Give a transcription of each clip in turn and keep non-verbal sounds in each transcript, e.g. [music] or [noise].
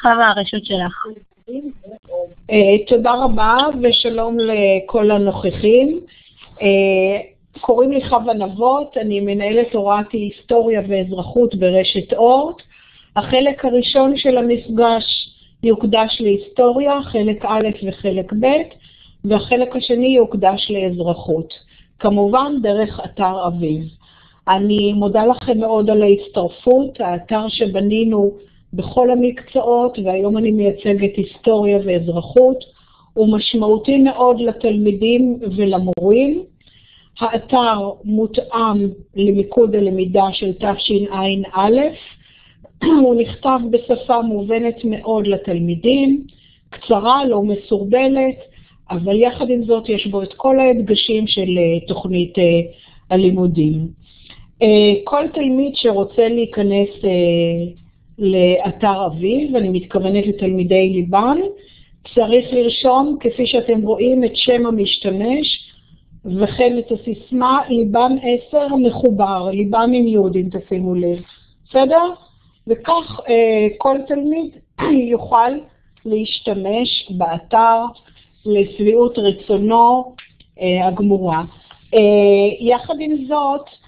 חווה, הרשות שלך. אה, תודה רבה ושלום לכל הנוכחים. אה, קוראים לי חווה נבות, אני מנהלת הוראת היסטוריה ואזרחות ברשת אורט. החלק הראשון של המפגש יוקדש להיסטוריה, חלק א' וחלק ב', והחלק השני יוקדש לאזרחות. כמובן דרך אתר אביב. אני מודה לכם מאוד על ההצטרפות, האתר שבנינו בכל המקצועות, והיום אני מייצגת היסטוריה ואזרחות, הוא משמעותי מאוד לתלמידים ולמורים. האתר מותאם למיקוד הלמידה של תשע"א, הוא נכתב בשפה מובנת מאוד לתלמידים, קצרה, לא מסורבלת, אבל יחד עם זאת יש בו את כל ההדגשים של אה, תוכנית אה, הלימודים. אה, כל תלמיד שרוצה להיכנס לאתר אביב, ואני מתכוונת לתלמידי ליבן, צריך לרשום, כפי שאתם רואים, את שם המשתמש וכן את הסיסמה ליבם 10 מחובר, ליבם עם יהודים, תשימו לב, בסדר? וכך כל תלמיד [clears throat] יוכל להשתמש באתר לשביעות רצונו אה, הגמורה. אה, יחד עם זאת, אה,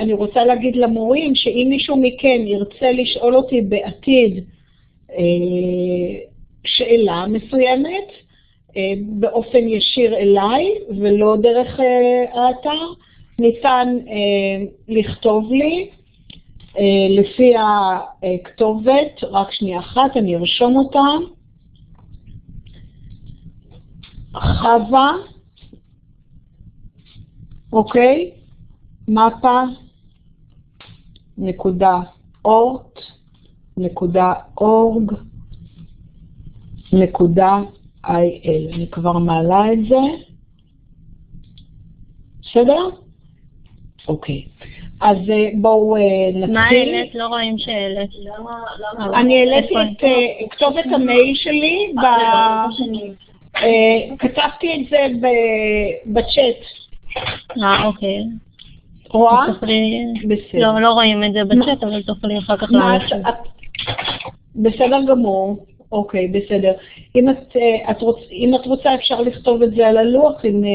אני רוצה להגיד למורים שאם מישהו מכם ירצה לשאול אותי בעתיד שאלה מסוימת, באופן ישיר אליי ולא דרך האתר, ניתן לכתוב לי לפי הכתובת, רק שנייה אחת, אני ארשום אותה. חווה, אוקיי? מפה, נקודה אורט, נקודה אורג, נקודה איי-אל. אני כבר מעלה את זה. בסדר? אוקיי. אז אה, בואו אה, נתחיל. מה העלית? לא רואים שהעלית. אני העליתי את אה, כתובת המייל שלי ב... אה, כתבתי את זה בצ'אט. אה, אוקיי. רואה? בסדר. לא, לא רואים את זה בצ'אט, אבל תוכלי אחר כך לעשות. בסדר גמור. אוקיי, בסדר. אם את, אה, את, רוצ, אם את רוצה, אפשר לכתוב את זה על הלוח, אם אה,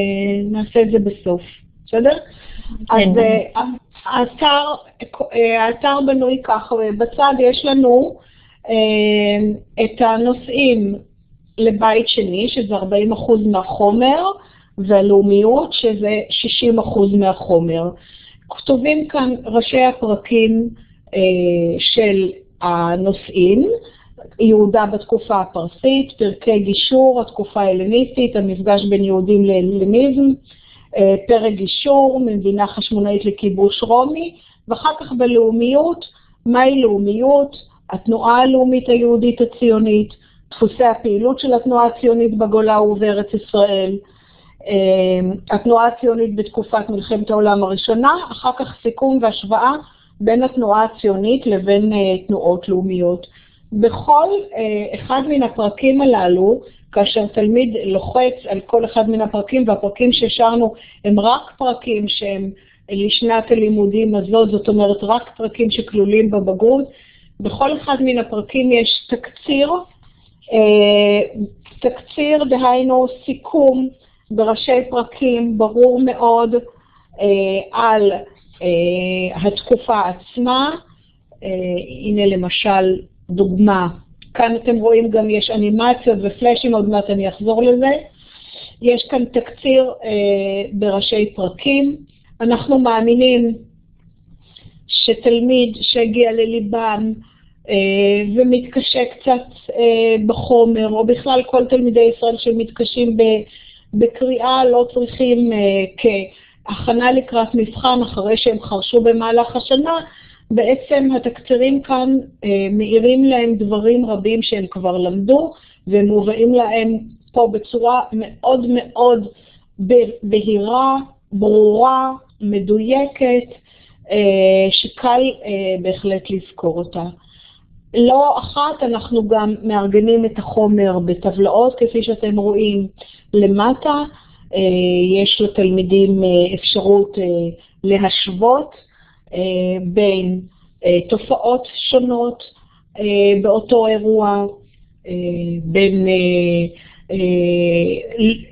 נעשה את זה בסוף. בסדר? אז האתר, האתר בנוי ככה, בצד יש לנו את הנושאים לבית שני, שזה 40% מהחומר, והלאומיות, שזה 60% מהחומר. כתובים כאן ראשי הפרקים אה, של הנושאים, יהודה בתקופה הפרסית, פרקי גישור, התקופה ההלניסטית, המפגש בין יהודים להלניזם, אה, פרק גישור, ממדינה חשמונאית לכיבוש רומי, ואחר כך בלאומיות, מהי לאומיות, התנועה הלאומית היהודית הציונית, דפוסי הפעילות של התנועה הציונית בגולה ובארץ ישראל, התנועה הציונית בתקופת מלחמת העולם הראשונה, אחר כך סיכום והשוואה בין התנועה הציונית לבין אה, תנועות לאומיות. בכל אה, אחד מן הפרקים הללו, כאשר תלמיד לוחץ על כל אחד מן הפרקים, והפרקים שהשארנו הם רק פרקים שהם לשנת הלימודים הזאת, זאת אומרת רק פרקים שכלולים בבגרות, בכל אחד מן הפרקים יש תקציר אה, תקציר, דהיינו סיכום בראשי פרקים ברור מאוד אה, על אה, התקופה עצמה. הנה למשל דוגמה, כאן אתם רואים גם יש אנימציות ופלאשים, עוד מעט אני אחזור לזה. יש כאן תקציר בראשי פרקים. אנחנו מאמינים שתלמיד שהגיע לליבם אה, ומתקשה קצת אה, בחומר, או בכלל כל תלמידי ישראל שמתקשים בקריאה לא צריכים אה, כהכנה לקראת מבחן אחרי שהם חרשו במהלך השנה, בעצם התקצירים כאן מאירים להם דברים רבים שהם כבר למדו, והם מובאים להם פה בצורה מאוד מאוד בהירה, ברורה, מדויקת, שקל בהחלט לזכור אותה. לא אחת אנחנו גם מארגנים את החומר בטבלאות, כפי שאתם רואים למטה. אה, יש לתלמידים אה, אפשרות אה, להשוות בין תופעות שונות באותו אירוע, בין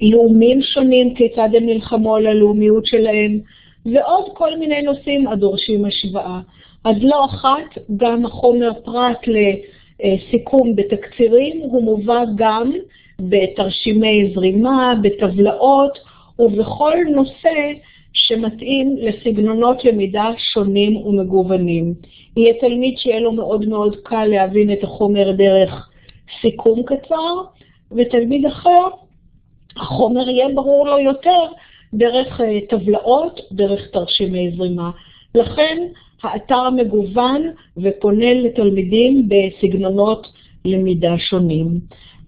לאומים שונים, כיצד הם נלחמו על הלאומיות שלהם, ועוד כל מיני נושאים הדורשים השוואה. אז לא אחת, גם החומר פרט לסיכום בתקצירים, הוא מובא גם בתרשימי זרימה, בטבלאות ובכל נושא שמתאים לסגנונות למידה שונים ומגוונים. יהיה תלמיד שיהיה לו מאוד מאוד קל להבין את החומר דרך סיכום קצר, ותלמיד אחר, החומר יהיה ברור לו יותר דרך אה, טבלאות, דרך תרשימי זרימה. לכן האתר מגוון ופונה לתלמידים בסגנונות למידה שונים.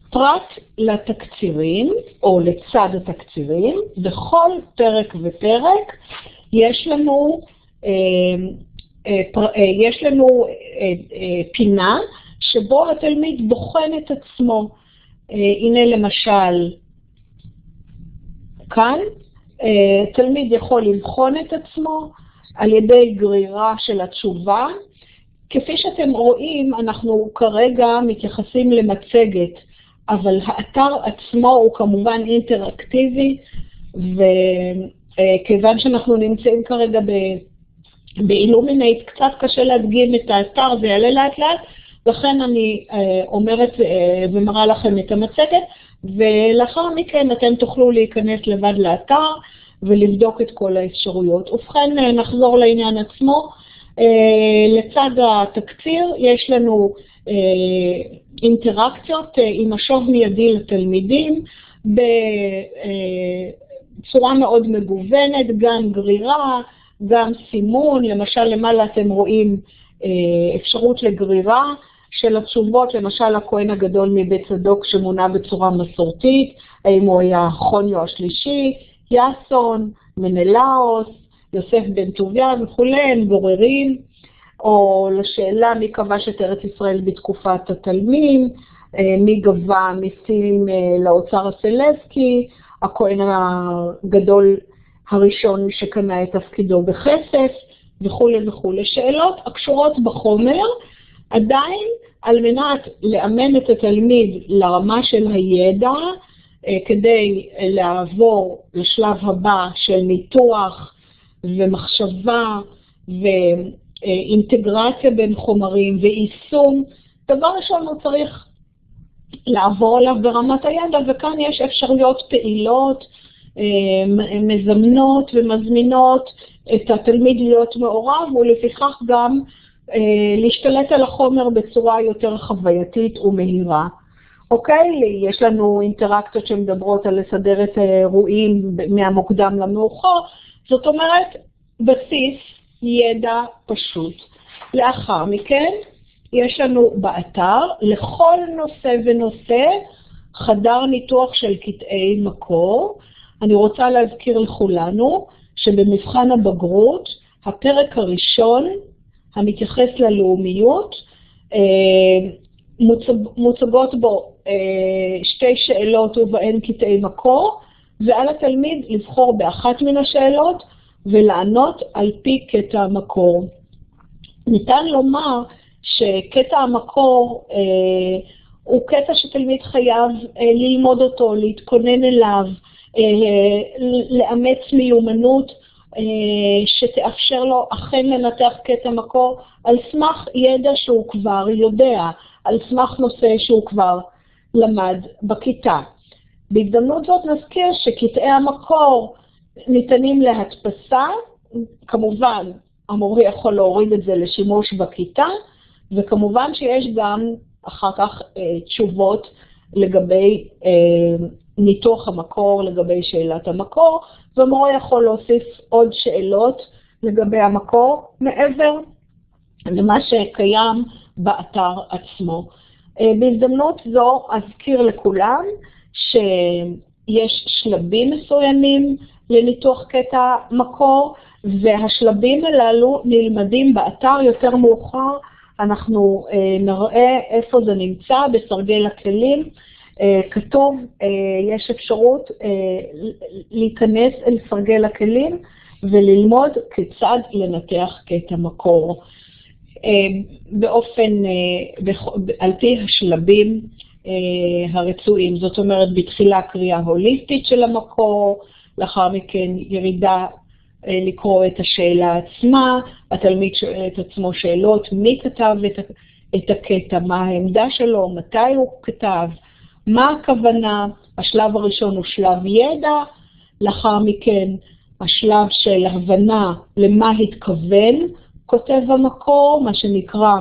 פרט לתקצירים, או לצד התקצירים, בכל פרק ופרק יש לנו, אה, אה, יש לנו פינה שבו התלמיד בוחן את עצמו. הנה למשל, כאן תלמיד יכול לבחון את עצמו על ידי גרירה של התשובה. כפי שאתם רואים, אנחנו כרגע מתייחסים למצגת, אבל האתר עצמו הוא כמובן אינטראקטיבי, וכיוון שאנחנו נמצאים כרגע באילומינט, קצת קשה להדגים את האתר, זה יעלה לאט לאט, לכן אני אה, אומרת אה, ומראה לכם את המצגת, ולאחר מכן אתם תוכלו להיכנס לבד לאתר ולבדוק את כל האפשרויות. ובכן, אה, נחזור לעניין עצמו. לצד התקציר יש לנו אינטראקציות עם משוב מיידי לתלמידים בצורה מאוד מגוונת, גם גרירה, גם סימון, למשל למעלה אתם רואים אפשרות לגרירה, של התשובות, למשל הכהן הגדול מבית צדוק שמונה בצורה מסורתית, האם הוא היה חוניו השלישי, יאסון, מנלאוס, יוסף בן טוביה וכולי, הם גוררים, או לשאלה מי כבש את ארץ ישראל בתקופת התלמים, אה, מי גבה מיסים אה, לאוצר הסלסקי, הכהן הגדול הראשון שקנה את תפקידו בכסף, וכולי וכולי. שאלות הקשורות בחומר, עדיין על מנת לאמן את התלמיד לרמה של הידע, כדי לעבור לשלב הבא של ניתוח ומחשבה ואינטגרציה בין חומרים ויישום, דבר ראשון הוא צריך לעבור עליו ברמת הידע, וכאן יש אפשרויות פעילות, אה, מזמנות ומזמינות את התלמיד להיות מעורב, ולפיכך גם אה, להשתלט על החומר בצורה יותר חווייתית ומהירה. אוקיי? יש לנו אינטראקציות שמדברות על לסדר את האירועים מהמוקדם למאוחר, זאת אומרת, בסיס ידע פשוט. לאחר מכן, יש לנו באתר לכל נושא ונושא חדר ניתוח של קטעי מקור. אני רוצה להזכיר לכולנו שבמבחן הבגרות, הפרק הראשון המתייחס ללאומיות, אה, מוצגות בו אה, שתי שאלות ובהן קטעי מקור, ועל התלמיד לבחור באחת מן השאלות ולענות על פי קטע המקור. ניתן לומר שקטע המקור אה, הוא קטע שתלמיד חייב אה, ללמוד אותו, להתכונן אליו, אה, לאמץ מיומנות אה, שתאפשר לו אכן לנתח קטע מקור על סמך ידע שהוא כבר יודע, על סמך נושא שהוא כבר למד בכיתה. בהזדמנות זאת נזכיר שקטעי המקור ניתנים להדפסה, כמובן המורה יכול להוריד את זה לשימוש בכיתה, וכמובן שיש גם אחר כך אה, תשובות לגבי אה, ניתוח המקור, לגבי שאלת המקור, ומורה יכול להוסיף עוד שאלות לגבי המקור מעבר למה שקיים באתר עצמו. אה, בהזדמנות זו אזכיר לכולם שיש שלבים מסוימים לניתוח קטע מקור, והשלבים הללו נלמדים באתר יותר מאוחר. אנחנו אה, נראה איפה זה נמצא בסרגל הכלים. אה, כתוב, יש אפשרות להיכנס אל סרגל הכלים וללמוד כיצד לנתח קטע מקור. באופן, על פי השלבים הרצויים. זאת אומרת, בתחילה קריאה הוליסטית של המקור, לאחר מכן ירידה לקרוא את השאלה עצמה, התלמיד שואל את עצמו שאלות, מי כתב את, את הקטע, מה העמדה שלו, מתי הוא כתב, מה הכוונה, השלב הראשון הוא שלב ידע, לאחר מכן השלב של הבנה למה התכוון כותב המקור, מה שנקרא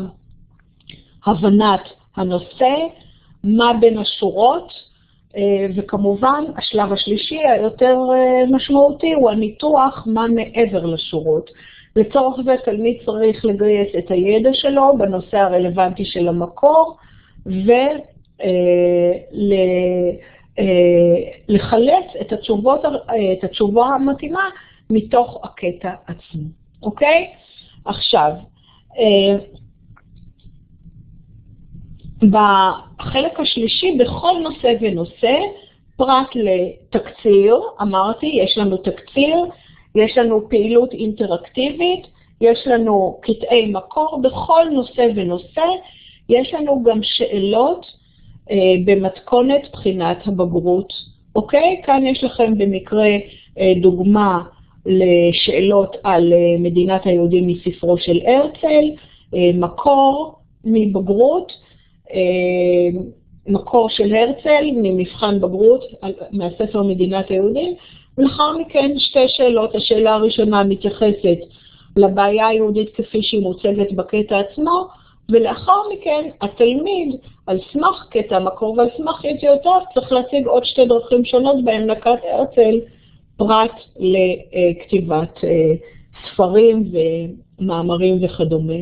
הבנת הנושא, מה בין השורות, אה, וכמובן השלב השלישי היותר אה, משמעותי הוא הניתוח מה מעבר לשורות. לצורך זה תלמיד צריך לגייס את הידע שלו בנושא הרלוונטי של המקור ולחלץ אה, את, התשובות, את התשובה המתאימה מתוך הקטע עצמו, אוקיי? עכשיו, בחלק השלישי, בכל נושא ונושא, פרט לתקציר, אמרתי, יש לנו תקציר, יש לנו פעילות אינטראקטיבית, יש לנו קטעי מקור, בכל נושא ונושא יש לנו גם שאלות אה, במתכונת בחינת הבגרות, אוקיי? כאן יש לכם במקרה אה, דוגמה לשאלות על אה, מדינת היהודים מספרו של הרצל, אה, מקור מבגרות, אה, מקור של הרצל ממבחן בגרות מהספר מדינת היהודים, ולאחר מכן שתי שאלות. השאלה הראשונה מתייחסת לבעיה היהודית כפי שהיא מוצגת בקטע עצמו, ולאחר מכן התלמיד, על סמך קטע המקור ועל סמך ידיעותיו, צריך להציג עוד שתי דרכים שונות בהן נקט הרצל, פרט לכתיבת אה, ספרים ומאמרים וכדומה.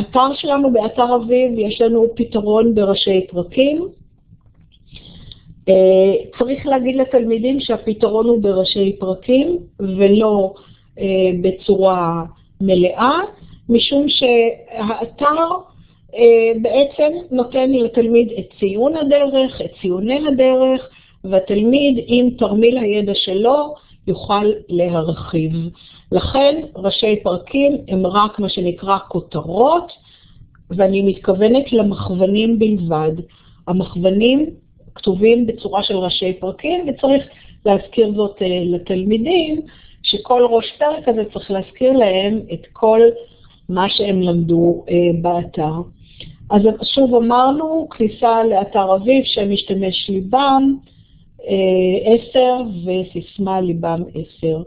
אתר שלנו, באתר אביב, יש לנו פתרון בראשי פרקים. אה, צריך להגיד לתלמידים שהפתרון הוא בראשי פרקים ולא אה, בצורה מלאה, משום שהאתר אה, בעצם נותן לתלמיד את ציון הדרך, את ציוני הדרך, והתלמיד עם תרמיל הידע שלו יוכל להרחיב. לכן ראשי פרקים הם רק מה שנקרא כותרות, ואני מתכוונת למכוונים בלבד. המכוונים כתובים בצורה של ראשי פרקים, וצריך להזכיר זאת אה, לתלמידים, שכל ראש פרק הזה צריך להזכיר להם את כל מה שהם למדו אה, באתר. אז שוב אמרנו, כניסה לאתר אביב, שם משתמש ליבם, עשר, וסיסמה ליבם עשר,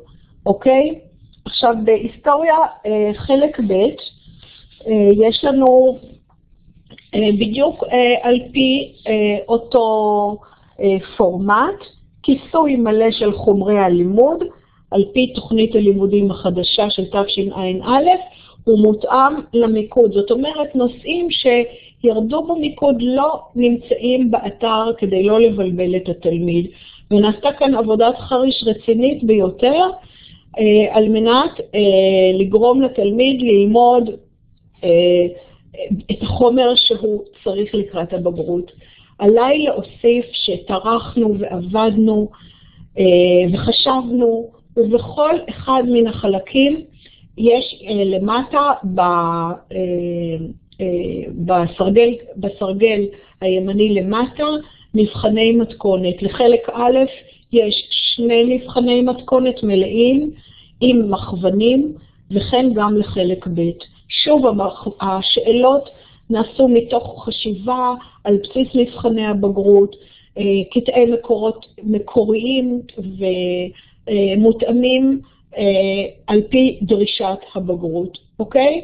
אוקיי? עכשיו, בהיסטוריה אה, חלק ב', אה, יש לנו אה, בדיוק על פי אותו פורמט, כיסוי מלא של חומרי הלימוד, על פי תוכנית הלימודים החדשה של תשע"א, הוא מותאם למיקוד. זאת אומרת, נושאים שירדו במיקוד לא נמצאים באתר כדי לא לבלבל את התלמיד. ונעשתה כאן עבודת חריש רצינית ביותר, אה, על מנת אה, לגרום לתלמיד ללמוד אה, את החומר שהוא צריך לקראת הבגרות. עליי להוסיף שטרחנו ועבדנו וחשבנו, ובכל אחד מן החלקים יש למטה בסרגל, בסרגל הימני למטה מבחני מתכונת. לחלק א' יש שני מבחני מתכונת מלאים עם מכוונים, וכן גם לחלק ב'. שוב, השאלות נעשו מתוך חשיבה על בסיס מבחני הבגרות, אה, קטעי מקורות מקוריים ומותאמים אה, על פי דרישת הבגרות, אוקיי?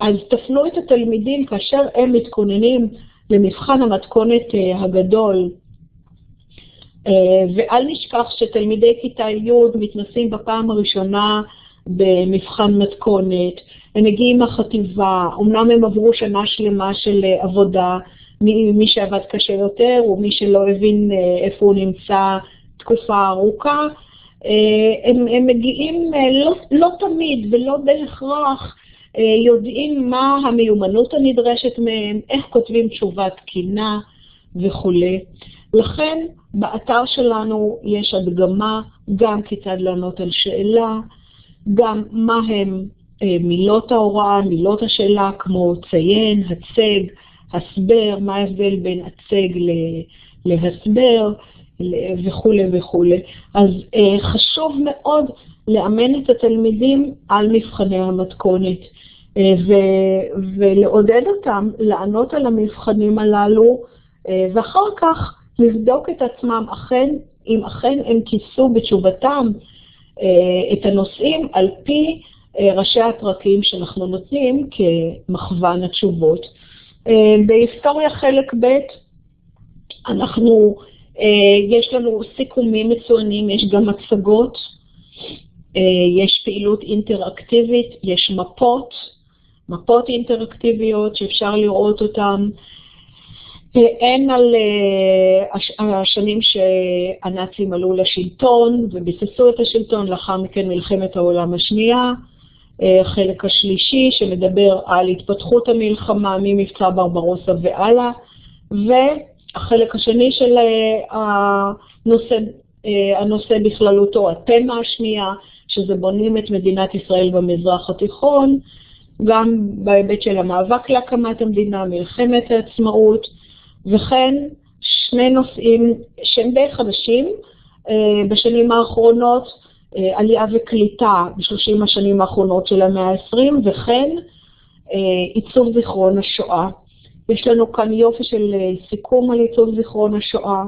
אז תפנו את התלמידים כאשר הם מתכוננים למבחן המתכונת אה, הגדול. אה, ואל נשכח שתלמידי כיתה י' מתנסים בפעם הראשונה במבחן מתכונת, הם מגיעים מהחטיבה, אמנם הם עברו שנה שלמה של אה, עבודה, מי שעבד קשה יותר ומי שלא הבין איפה הוא נמצא תקופה ארוכה, הם, הם מגיעים לא, לא תמיד ולא בהכרח יודעים מה המיומנות הנדרשת מהם, איך כותבים תשובה תקינה וכולי. לכן באתר שלנו יש הדגמה גם כיצד לענות על שאלה, גם מה הם מילות ההוראה, מילות השאלה, כמו ציין, הצג, הסבר, מה ההבדל בין הצג להסבר וכולי וכולי. אז חשוב מאוד לאמן את התלמידים על מבחני המתכונת. ולעודד אותם לענות על המבחנים הללו, ואחר כך לבדוק את עצמם אכן, אם אכן הם כיסו בתשובתם את הנושאים על פי ראשי הפרקים שאנחנו נותנים כמכוון התשובות. בהיסטוריה חלק ב' אנחנו, יש לנו סיכומים מצוינים, יש גם הצגות, יש פעילות אינטראקטיבית, יש מפות, מפות אינטראקטיביות שאפשר לראות אותן. הן על השנים שהנאצים עלו לשלטון וביססו את השלטון, לאחר מכן מלחמת העולם השנייה. החלק השלישי שמדבר על התפתחות המלחמה ממבצע ברברוסה והלאה, והחלק השני של הנושא, הנושא בכללותו, התמה השנייה, שזה בונים את מדינת ישראל במזרח התיכון, גם בהיבט של המאבק להקמת המדינה, מלחמת העצמאות, וכן שני נושאים שהם די חדשים בשנים האחרונות, עלייה וקליטה בשלושים השנים האחרונות של המאה ה-20, וכן עיצוב זיכרון השואה. יש לנו כאן יופי של סיכום על עיצוב זיכרון השואה,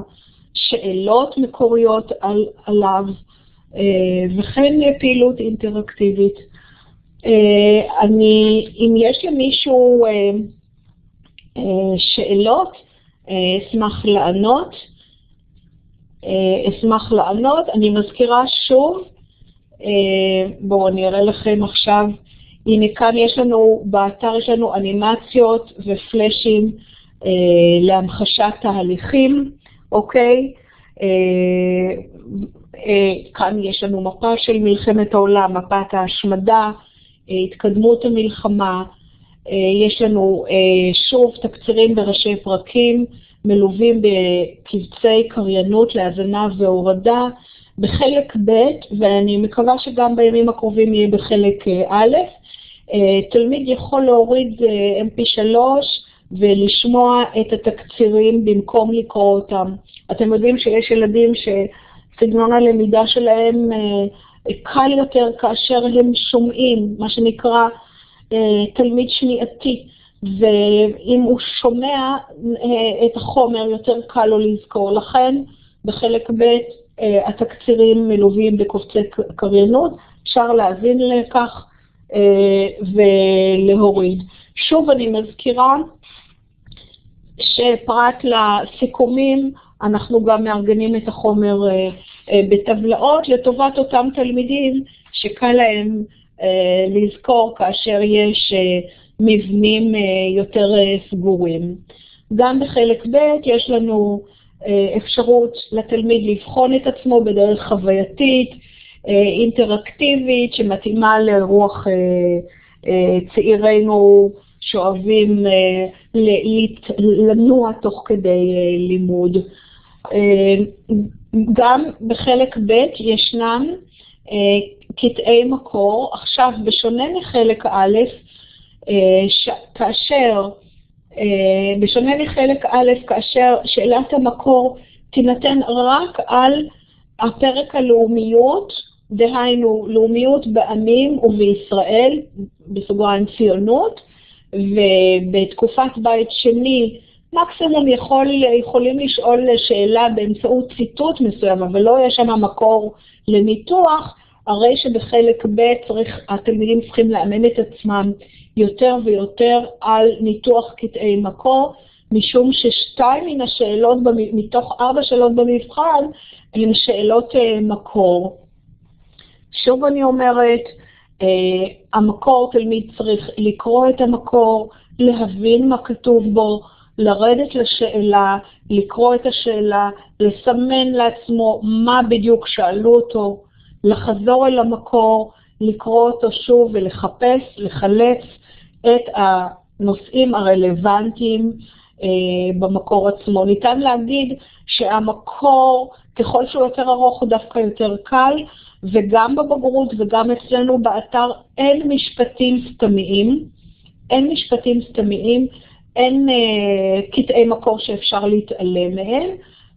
שאלות מקוריות על, עליו, וכן פעילות אינטראקטיבית. אני, אם יש למישהו שאלות, אשמח לענות. אשמח לענות. אני מזכירה שוב, בואו אני אראה לכם עכשיו, הנה כאן יש לנו, באתר יש לנו אנימציות ופלאשים להמחשת תהליכים, אוקיי? כאן יש לנו מפה של מלחמת העולם, מפת ההשמדה, התקדמות המלחמה, יש לנו שוב תקצירים בראשי פרקים, מלווים בקבצי קריינות להזנה והורדה, בחלק ב', ואני מקווה שגם בימים הקרובים יהיה בחלק א', תלמיד יכול להוריד mp3 ולשמוע את התקצירים במקום לקרוא אותם. אתם יודעים שיש ילדים שסגנון הלמידה שלהם קל יותר כאשר הם שומעים, מה שנקרא תלמיד שמיעתי, ואם הוא שומע את החומר יותר קל לו לזכור. לכן בחלק ב' התקצירים מלווים בקובצי קריינות, אפשר להבין לכך ולהוריד. שוב אני מזכירה שפרט לסיכומים, אנחנו גם מארגנים את החומר בטבלאות לטובת אותם תלמידים שקל להם לזכור כאשר יש מבנים יותר סגורים. גם בחלק ב' יש לנו אפשרות לתלמיד לבחון את עצמו בדרך חווייתית, אינטראקטיבית, שמתאימה לרוח צעירינו שאוהבים לנוע תוך כדי לימוד. גם בחלק ב' ישנם קטעי מקור. עכשיו, בשונה מחלק א', כאשר, בשונה מחלק א', כאשר שאלת המקור תינתן רק על הפרק הלאומיות, דהיינו לאומיות בעמים ובישראל, בסוגריים ציונות, ובתקופת בית שני מקסימום יכול, יכולים לשאול שאלה באמצעות ציטוט מסוים, אבל לא יהיה שם מקור לניתוח, הרי שבחלק ב' צריך, התלמידים צריכים לאמן את עצמם יותר ויותר על ניתוח קטעי מקור, משום ששתיים מן השאלות, מתוך ארבע שאלות במבחן, הן שאלות מקור. שוב אני אומרת, המקור, תלמיד צריך לקרוא את המקור, להבין מה כתוב בו, לרדת לשאלה, לקרוא את השאלה, לסמן לעצמו מה בדיוק שאלו אותו, לחזור אל המקור, לקרוא אותו שוב ולחפש, לחלץ את הנושאים הרלוונטיים אה, במקור עצמו. ניתן להגיד שהמקור, ככל שהוא יותר ארוך הוא דווקא יותר קל, וגם בבגרות וגם אצלנו באתר אין משפטים סתמיים, אין משפטים סתמיים, אין אה, קטעי מקור שאפשר להתעלם מהם,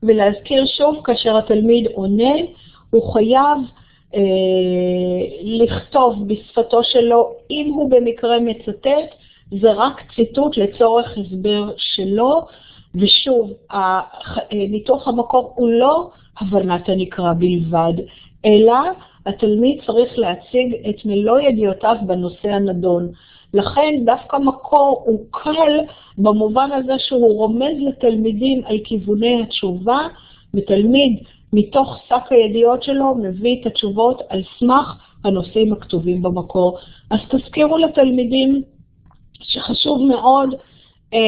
ולהזכיר שוב, כאשר התלמיד עונה, הוא חייב אה, לכתוב בשפתו שלו, אם הוא במקרה מצטט, זה רק ציטוט לצורך הסבר שלו, ושוב, ניתוח המקור הוא לא הבנת הנקרא בלבד, אלא התלמיד צריך להציג את מלוא ידיעותיו בנושא הנדון. לכן דווקא מקור הוא קל במובן הזה שהוא רומז לתלמידים על כיווני התשובה, ותלמיד מתוך שק הידיעות שלו מביא את התשובות על סמך הנושאים הכתובים במקור. אז תזכירו לתלמידים שחשוב מאוד אה,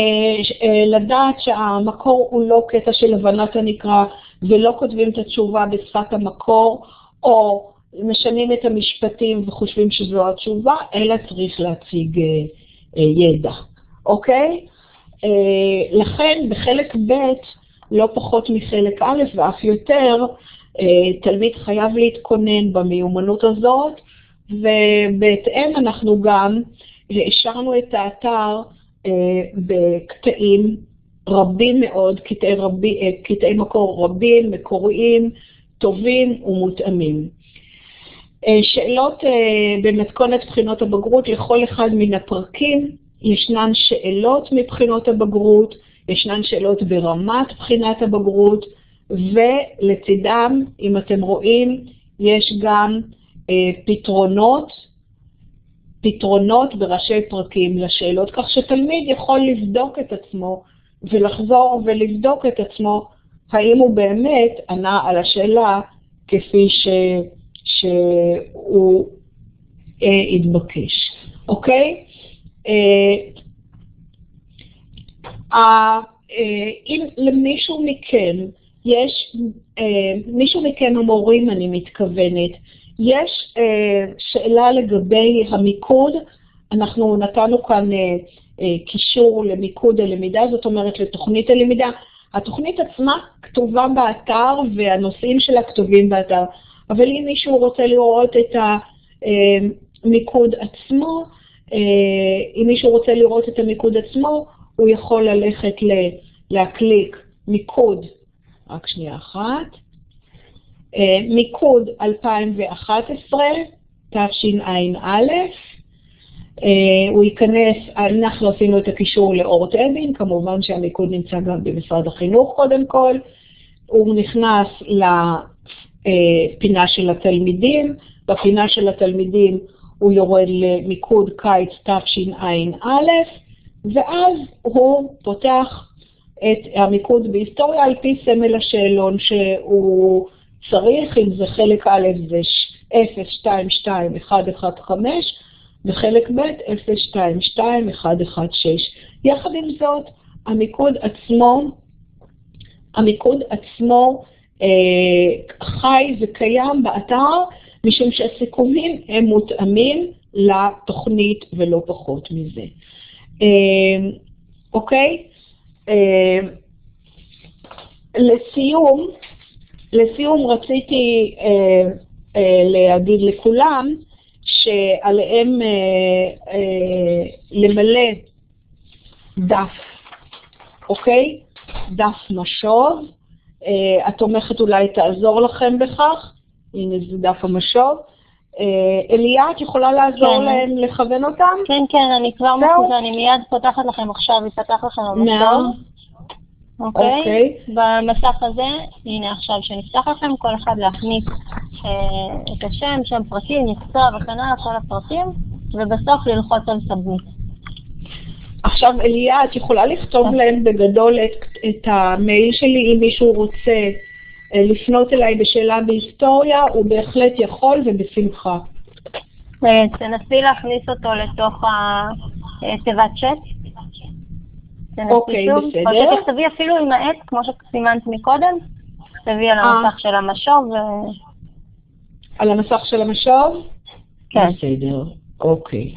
אה, לדעת שהמקור הוא לא קטע של הבנת הנקרא ולא כותבים את התשובה בשפת המקור, או משנים את המשפטים וחושבים שזו התשובה, אלא צריך להציג אה, אה, ידע, אוקיי? אה, לכן בחלק ב', לא פחות מחלק א' ואף יותר, תלמיד חייב להתכונן במיומנות הזאת, ובהתאם אנחנו גם השארנו את האתר בקטעים רבים מאוד, קטעי, רבי, קטעי מקור רבים, מקוריים, טובים ומותאמים. אה, שאלות במתכונת בחינות הבגרות לכל אחד מן הפרקים, ישנן שאלות מבחינות הבגרות, ישנן שאלות ברמת בחינת הבגרות, ולצידם, אם אתם רואים, יש גם אה, פתרונות פתרונות בראשי פרקים לשאלות, כך שתלמיד יכול לבדוק את עצמו ולחזור ולבדוק את עצמו האם הוא באמת ענה על השאלה כפי ש, שהוא אה, התבקש, אוקיי? אה, אה, אם למישהו מכם יש, אה, מישהו מכם המורים אני מתכוונת, יש אה, שאלה לגבי המיקוד, אנחנו נתנו כאן אה, אה, קישור למיקוד הלמידה, זאת אומרת לתוכנית הלמידה. התוכנית עצמה כתובה באתר והנושאים שלה כתובים באתר, אבל אם מישהו רוצה לראות את המיקוד עצמו, אם מישהו רוצה לראות את המיקוד עצמו, הוא יכול ללכת להקליק מיקוד, רק שנייה אחת, אה, מיקוד 2011, תשע"א, אה, הוא ייכנס, אנחנו עשינו את הקישור לאורט אבין, כמובן שהמיקוד נמצא גם במשרד החינוך קודם כל, הוא נכנס לפינה של התלמידים, בפינה של התלמידים הוא יורד למיקוד קיץ תשע"א, ואז הוא פותח את המיקוד בהיסטוריה על פי סמל השאלון שהוא צריך, אם זה חלק א' זה 022115 וחלק ב' 022116. יחד עם זאת, המיקוד עצמו, המיקוד עצמו אה, חי וקיים באתר, משום שהסיכומים הם מותאמים לתוכנית ולא פחות מזה. אה, אוקיי? אה, לסיום, לסיום רציתי אה, אה, להגיד לכולם שעליהם אה, אה, למלא דף, אוקיי? דף משוב. אה, התומכת אולי תעזור לכם בכך. הנה זה דף המשוב. אה, אליה, את יכולה לעזור כן. להם לכוון אותם? כן, כן, אני כבר מכוון, אני מיד פותחת לכם עכשיו, יפתח לכם המשוב. אוקיי? Okay. אוקיי. Okay. במסך הזה, הנה עכשיו שנפתח לכם, כל אחד להכניס אה, את השם, שם פרטים, מקצוע וכן הלאה, כל הפרטים, ובסוף ללחוץ על סבמיט. עכשיו, אליה, את יכולה לכתוב. כן. להם בגדול את, את המייל שלי, אם מישהו רוצה אה, לפנות אליי בשאלה בהיסטוריה, הוא בהחלט יכול ובשמחה. אה, תנסי להכניס אותו לתוך התיבת אה, צ'אט. אוקיי, בסדר. או שתכתבי אפילו עם העט, כמו שסימנת מקודם, תכתבי על אה. המסך של המשוב. על המסך של המשוב? כן. בסדר, אוקיי.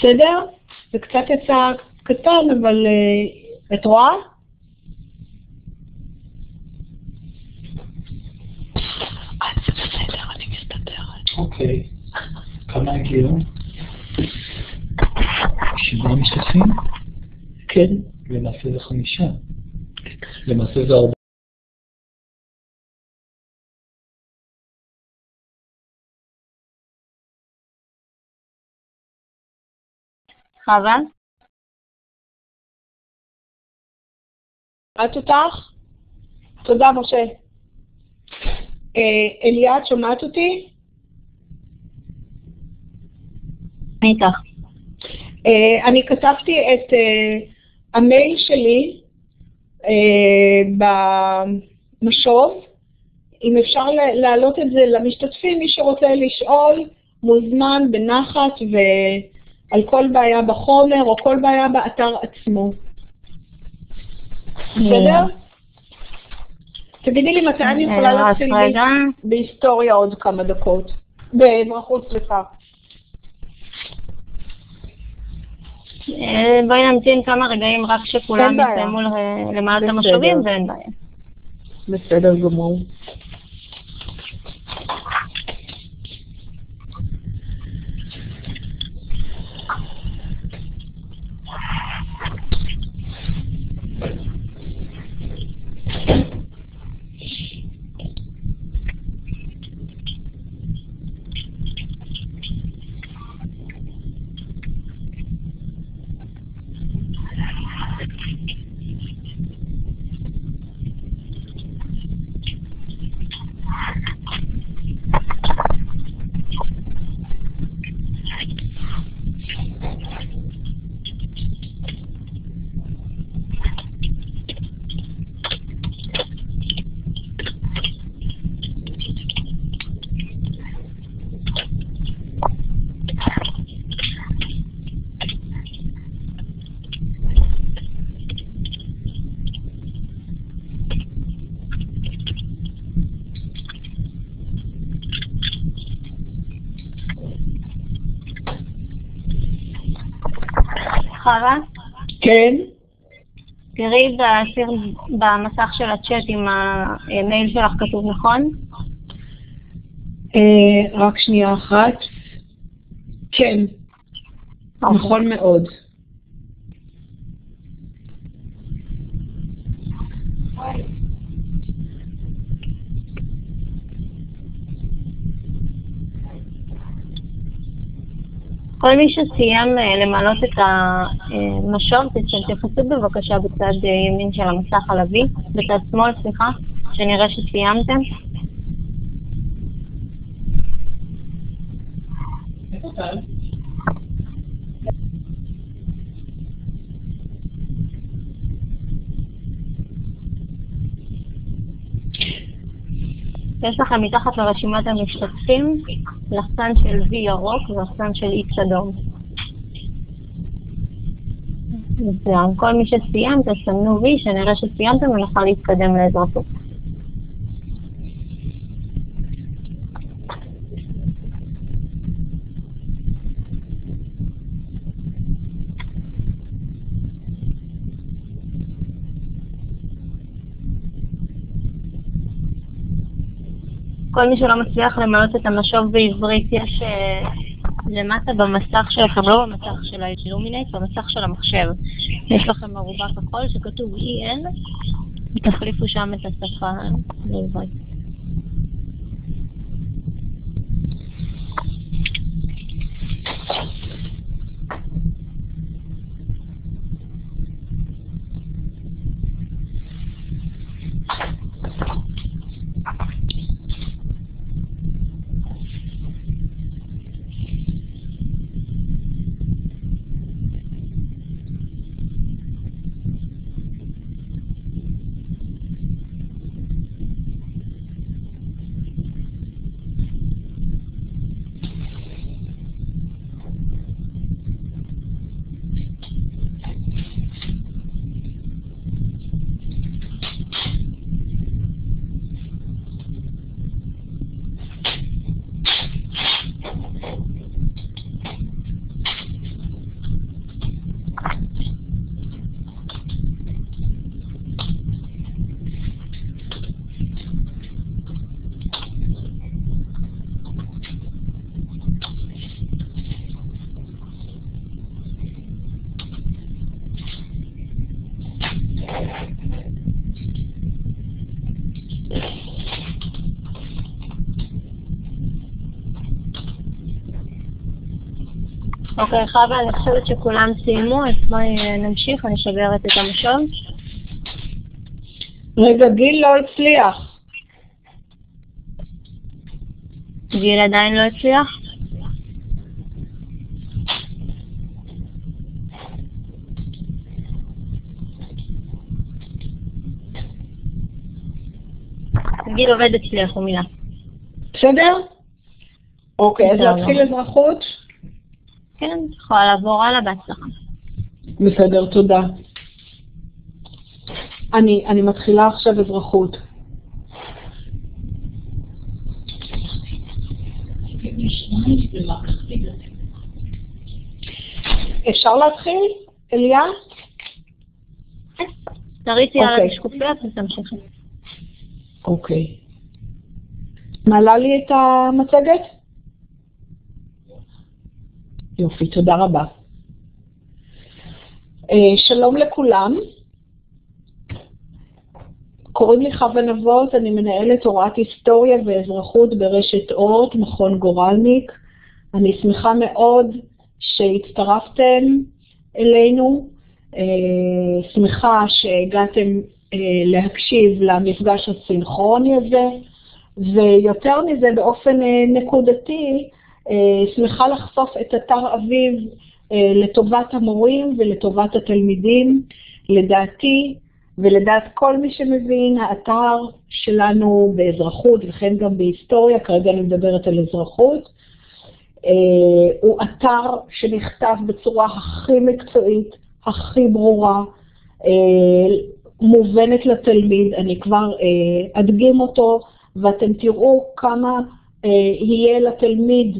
בסדר? זה קצת יצא קטן, אבל אה, את רואה? אוקיי. כמה הגיעו? שבעה משתתפים? כן. למעשה זה חמישה. למעשה זה ארבעה. חווה? את אותך? תודה, משה. אה, אליה, את שומעת אותי? אני איתך. אה, אני כתבתי את אה, המייל שלי במשוב. אם אפשר להעלות את זה למשתתפים, מי שרוצה לשאול, מוזמן בנחת ועל כל בעיה בחומר או כל בעיה באתר עצמו. בסדר? תגידי לי מתי אני יכולה להתחיל בהיסטוריה עוד כמה דקות. באזרחות, סליחה. אה, בואי נמתין כמה רגעים רק שכולם יסיימו למעלה את המשובים ואין בעיה. בסדר גמור. חווה? כן. תראי בסיר, במסך של הצ'אט אם המייל שלך כתוב נכון. אה, רק שנייה אחת. כן, אוקיי. נכון מאוד. כל מי שסיים אה, למעלות את המשוב, תתייחסו בבקשה בצד אה, ימין של המסך ה-V, בצד שמאל, סליחה, שנראה שסיימתם. יש לכם מתחת לרשימת המשתתפים לחצן של V ירוק ולחצן של X אדום. מצוין. כל מי שסיים, תסמנו V, שנראה שסיימתם ונוכל להתקדם לאזרחות. כל מי שלא מצליח למלות את המשוב בעברית, יש אה, למטה במסך שלכם, לא במסך של ה-Illuminate, במסך של המחשב. יש לכם ערובה כחול שכתוב EN, ותחליפו שם את השפה לעברית. Thank you. אוקיי, חווה, אני חושבת שכולם סיימו, אז בואי נמשיך, אני שגרת את המשוב. רגע, גיל לא הצליח. גיל עדיין לא הצליח? גיל עובד אצלי, איך הוא מילה. בסדר? אוקיי, אז להתחיל אזרחות? כן, יכולה לעבור הלאה בהצלחה. בסדר, תודה. אני, אני מתחילה עכשיו אזרחות. אפשר להתחיל, אליה? תריצי על השקופיות ותמשיכי. אוקיי. מעלה לי את המצגת? יופי, תודה רבה. אה, שלום לכולם. קוראים לי חווה נבות, אני מנהלת הוראת היסטוריה ואזרחות ברשת אורט, מכון גורלניק. אני שמחה מאוד שהצטרפתם אלינו, אה, שמחה שהגעתם אה, להקשיב למפגש הסינכרוני הזה, ויותר מזה, באופן נקודתי, שמחה לחשוף את אתר אביב לטובת המורים ולטובת התלמידים. לדעתי, ולדעת כל מי שמבין, האתר שלנו באזרחות וכן גם בהיסטוריה, כרגע אני מדברת על אזרחות, אה, הוא אתר שנכתב בצורה הכי מקצועית, הכי ברורה, אה, מובנת לתלמיד, אני כבר אה, אדגים אותו ואתם תראו כמה יהיה לתלמיד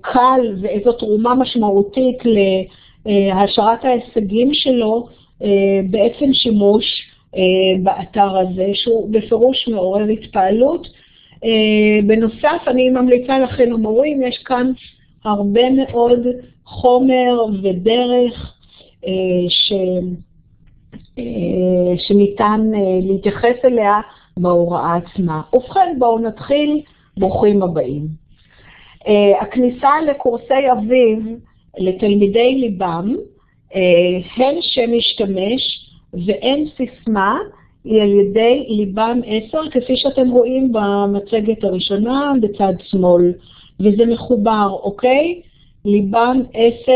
קל ואיזו תרומה משמעותית להשארת ההישגים שלו אה, בעצם שימוש אה, באתר הזה, שהוא בפירוש מעורר התפעלות. אה, בנוסף, אני ממליצה לכם המורים, יש כאן הרבה מאוד חומר ודרך ש... שניתן להתייחס אליה בהוראה עצמה. ובכן, בואו נתחיל, ברוכים הבאים. הכניסה לקורסי אביב לתלמידי ליבם אה, הן שם משתמש ואין סיסמה היא על ידי ליבם 10, כפי שאתם רואים במצגת הראשונה בצד שמאל, וזה מחובר, אוקיי? ליבם 10,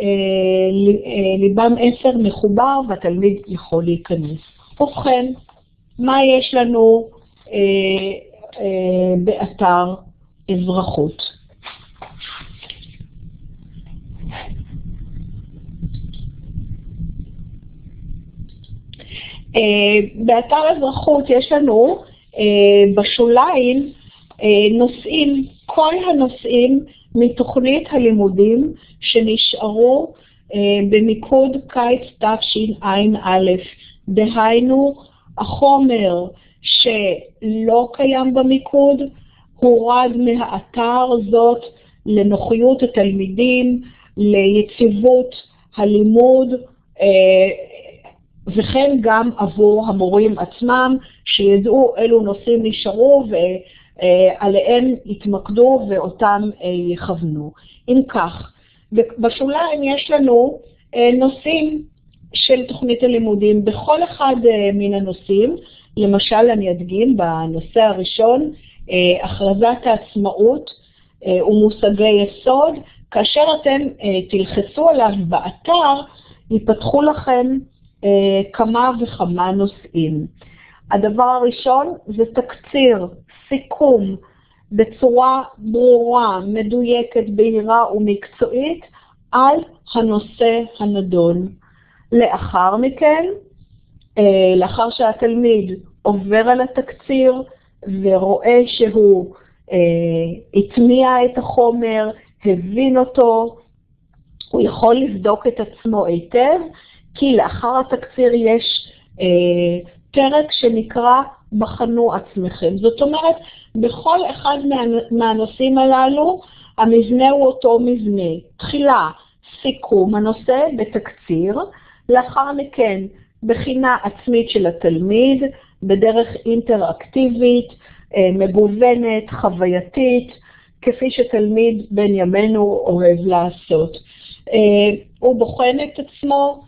אה, אה, ליבם 10 מחובר והתלמיד יכול להיכנס. ובכן, מה יש לנו אה, אה, באתר אזרחות? אה, באתר אזרחות יש לנו אה, בשוליים אה, נושאים, כל הנושאים מתוכנית הלימודים שנשארו במיקוד קיץ תשע"א, דהיינו החומר שלא קיים במיקוד הורד מהאתר זאת לנוחיות התלמידים, ליציבות הלימוד, וכן גם עבור המורים עצמם, שידעו אילו נושאים נשארו ועליהם יתמקדו ואותם אה, יכוונו. אם כך, בשוליים יש לנו אה, נושאים של תוכנית הלימודים. בכל אחד אה, מן הנושאים, למשל אני אדגים בנושא הראשון, הכרזת העצמאות ומושגי יסוד, כאשר אתם תלחצו עליו באתר, ייפתחו לכם אה, כמה וכמה נושאים. הדבר הראשון זה תקציר, סיכום, בצורה ברורה, מדויקת, בהירה ומקצועית על הנושא הנדון. לאחר מכן, אה, לאחר שהתלמיד עובר על התקציר ורואה שהוא אה, הטמיע את החומר, הבין אותו, הוא יכול לבדוק את עצמו היטב כי לאחר התקציר יש אה, פרק שנקרא בחנו עצמכם. זאת אומרת, בכל אחד מה, מהנושאים הללו המבנה הוא אותו מבנה. תחילה, סיכום הנושא בתקציר, לאחר מכן בחינה עצמית של התלמיד בדרך אינטראקטיבית, אה, מגוונת, חווייתית, כפי שתלמיד בן ימינו אוהב לעשות. הוא בוחן את עצמו,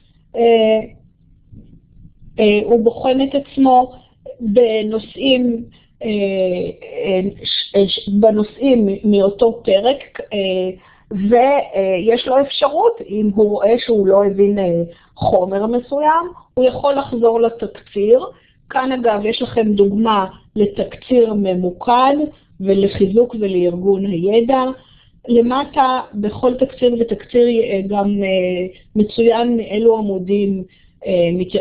הוא בוחן את עצמו בנושאים, בנושאים מאותו פרק, ויש לו אפשרות, אם הוא רואה שהוא לא הבין חומר מסוים, הוא יכול לחזור לתקציר. כאן אגב יש לכם דוגמה לתקציר ממוקד ולחיזוק ולארגון הידע. למטה בכל תקציר ותקציר גם מצוין אילו עמודים,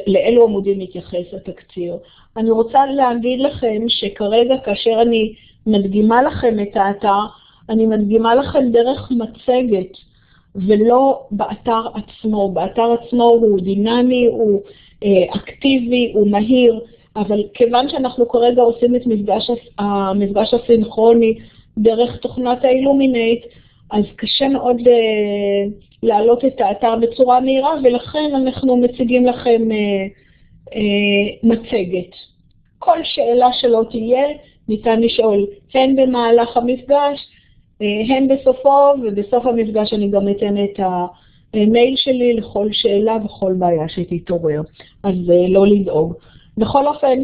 לאילו עמודים מתייחס התקציר. אני רוצה להגיד לכם שכרגע כאשר אני מדגימה לכם את האתר, אני מדגימה לכם דרך מצגת ולא באתר עצמו. באתר עצמו הוא דינמי, הוא אקטיבי, הוא מהיר, אבל כיוון שאנחנו כרגע עושים את מפגש, המפגש הסינכרוני דרך תוכנת האילומינט, אז קשה מאוד להעלות את האתר בצורה מהירה, ולכן אנחנו מציגים לכם מצגת. כל שאלה שלא תהיה, ניתן לשאול הן במהלך המפגש, הן בסופו, ובסוף המפגש אני גם אתן את המייל שלי לכל שאלה וכל בעיה שתתעורר, אז לא לדאוג. בכל אופן,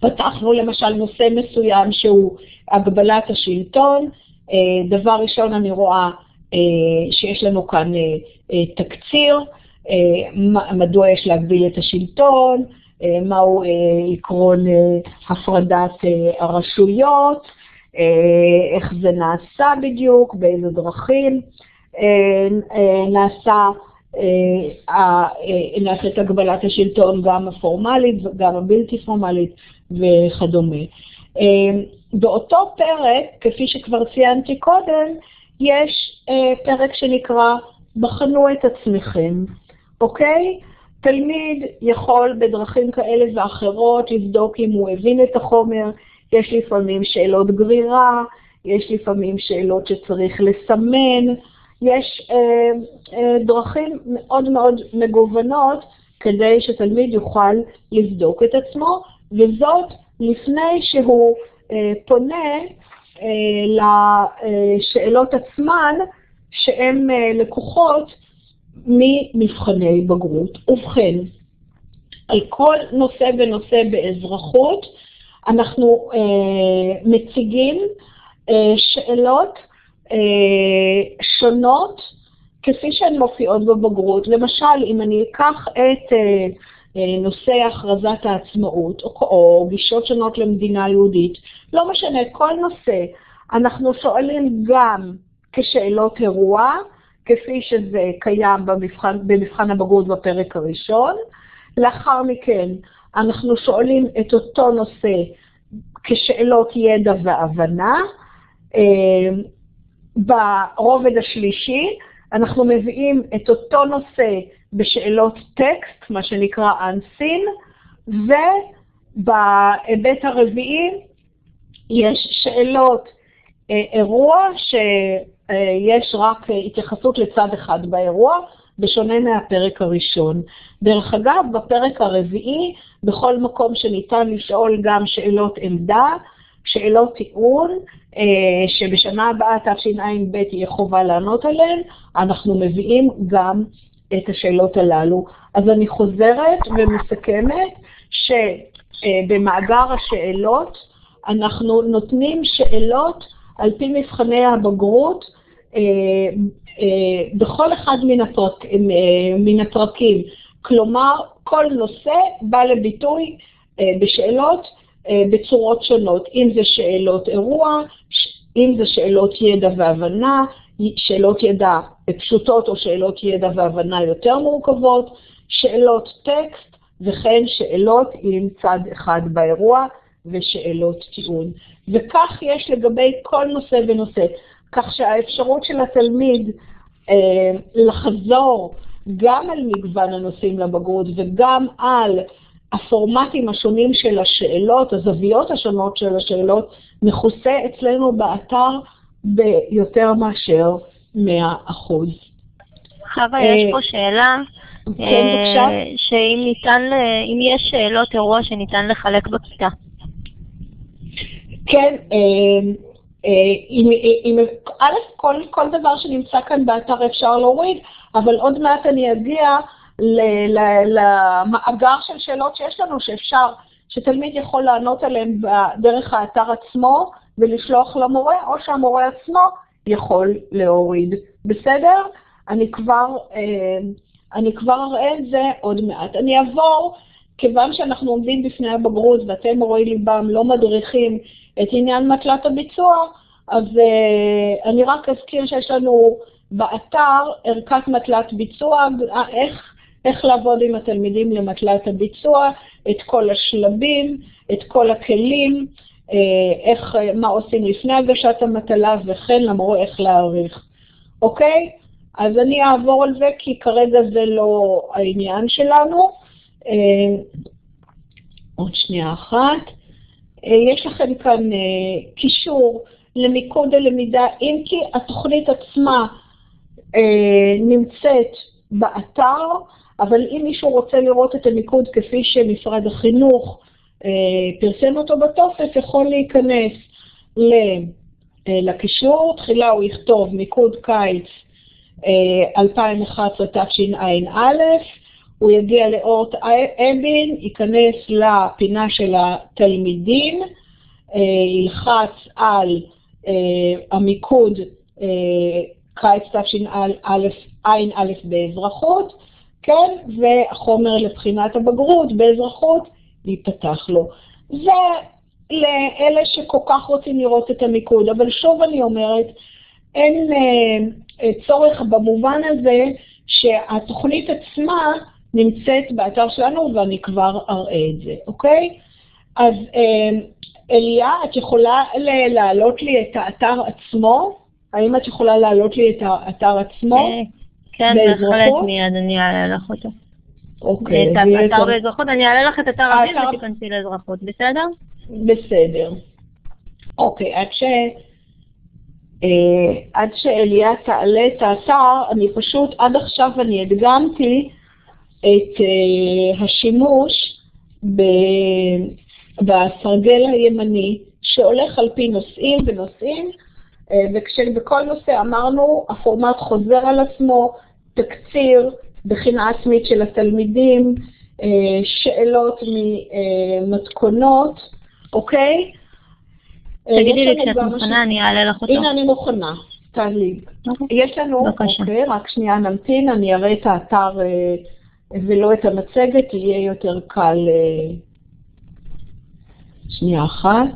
פתחנו למשל נושא מסוים שהוא הגבלת השלטון. דבר ראשון אני רואה שיש לנו כאן תקציר, מדוע יש להגביל את השלטון, מהו עקרון הפרדת הרשויות, איך זה נעשה בדיוק, באיזה דרכים נעשה, נעשית הגבלת השלטון גם הפורמלית וגם הבלתי פורמלית וכדומה. באותו פרק, כפי שכבר ציינתי קודם, יש פרק שנקרא בחנו את עצמכם, אוקיי? תלמיד יכול בדרכים כאלה ואחרות לבדוק אם הוא הבין את החומר, יש לפעמים שאלות גרירה, יש לפעמים שאלות שצריך לסמן, יש אה, אה, דרכים מאוד מאוד מגוונות כדי שתלמיד יוכל לבדוק את עצמו, וזאת לפני שהוא אה, פונה לשאלות עצמן שהן לקוחות ממבחני בגרות. ובכן, על כל נושא ונושא באזרחות, אנחנו מציגים שאלות אה, שונות כפי שהן מופיעות בבגרות. למשל, אם אני אקח את אה, אה, נושא הכרזת העצמאות, או, או גישות שונות למדינה יהודית, לא משנה, כל נושא, אנחנו שואלים גם כשאלות אירוע, כפי שזה קיים במבחן, במבחן הבגרות בפרק הראשון. לאחר מכן אנחנו שואלים את אותו נושא כשאלות ידע והבנה. ברובד השלישי אנחנו מביאים את אותו נושא בשאלות טקסט, מה שנקרא unseen, ובהיבט הרביעי יש שאלות אירוע שיש רק התייחסות לצד אחד באירוע, בשונה מהפרק הראשון. דרך אגב, בפרק הרביעי, בכל מקום שניתן לשאול גם שאלות עמדה, שאלות טיעון, שבשנה הבאה, תשע"ב, תהיה חובה לענות עליהן, אנחנו מביאים גם את השאלות הללו. אז אני חוזרת ומסכמת שבמאגר השאלות אנחנו נותנים שאלות על פי מבחני הבגרות בכל אחד מן, הפרק, מן הפרקים. כלומר, כל נושא בא לביטוי בשאלות בצורות שונות, אם זה שאלות אירוע, אם זה שאלות ידע והבנה, שאלות ידע פשוטות או שאלות ידע והבנה יותר מורכבות, שאלות טקסט וכן שאלות עם צד אחד באירוע ושאלות טיעון. וכך יש לגבי כל נושא ונושא, כך שהאפשרות של התלמיד אה, לחזור גם על מגוון הנושאים לבגרות וגם על הפורמטים השונים של השאלות, הזוויות השונות של השאלות, מכוסה אצלנו באתר ביותר מאשר 100 אחוז. חווה, יש פה שאלה, כן, בבקשה. שאם ניתן, אם יש שאלות אירוע שניתן לחלק בכיתה. כן, א', כל, כל דבר שנמצא כאן באתר אפשר להוריד, אבל עוד מעט אני אגיע למאגר של שאלות שיש לנו, שאפשר, שתלמיד יכול לענות עליהן דרך האתר עצמו ולשלוח למורה, או שהמורה עצמו יכול להוריד. בסדר? אני כבר, אה, אני כבר אראה את זה עוד מעט. אני אעבור, כיוון שאנחנו עומדים בפני הבגרות ואתם מורי ליבם לא מדריכים את עניין מטלת הביצוע, אז uh, אני רק אזכיר שיש לנו באתר ערכת מטלת ביצוע, איך, איך לעבוד עם התלמידים למטלת הביצוע, את כל השלבים, את כל הכלים, uh, איך, מה עושים לפני הגשת המטלה וכן למורה איך להעריך, אוקיי? אז אני אעבור על זה כי כרגע זה לא העניין שלנו. Uh, עוד שנייה אחת. אה, יש לכם כאן אה, קישור למיקוד הלמידה, אם כי התוכנית עצמה אה, נמצאת באתר, אבל אם מישהו רוצה לראות את המיקוד כפי שמשרד החינוך פרסם אותו בטופס, יכול להיכנס לקישור, תחילה הוא יכתוב מיקוד קיץ 2011 תשע"א, הוא יגיע לאורט אבין, ייכנס לפינה של התלמידים, אה, ילחץ על אה, המיקוד אה, קיץ תשע"א באזרחות, כן, והחומר לבחינת הבגרות באזרחות ייפתח לו. זה לאלה שכל כך רוצים לראות את המיקוד, אבל שוב אני אומרת, אין צורך במובן הזה שהתוכנית עצמה נמצאת באתר שלנו ואני כבר אראה את זה, אוקיי? אז אמ, אליה, את יכולה להעלות לי את האתר עצמו? האם את יכולה להעלות לי את האתר עצמו? אה, כן, בהחלט מיד אני אעלה לך אותו. אוקיי. את האתר באזרחות, אני אעלה לך את אתר הדין ותיכנסי לאזרחות, בסדר? בסדר. אוקיי, עד ש... אה, עד שאליה תעלה את האתר, אני פשוט, עד עכשיו אני הדגמתי את uh, השימוש בסרגל הימני שהולך על פי נושאים ונושאים, uh, וכשבכל נושא אמרנו, הפורמט חוזר על עצמו, תקציר, בחינה עצמית של התלמידים, uh, שאלות ממתכונות, אוקיי? תגידי לי כשאת מוכנה, אני אעלה לך אותו. הנה, אני מוכנה. תעלי. אוקיי. יש לנו, אוקיי, רק שנייה נמתין, אני אראה את האתר ולא את המצגת, יהיה יותר קל... אה, שנייה אחת.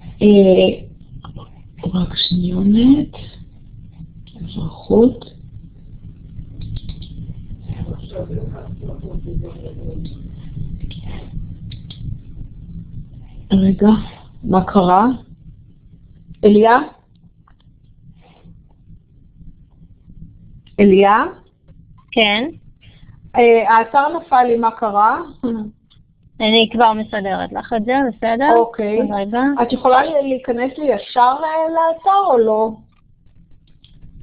אה, רק שניונת, אזרחות. רגע, מה קרה? אליה? אליה? כן. אה, האתר נפל לי, מה קרה? אני כבר מסדרת לך את זה, בסדר? אוקיי. רגע. את יכולה להיכנס לי ישר לאתר או לא?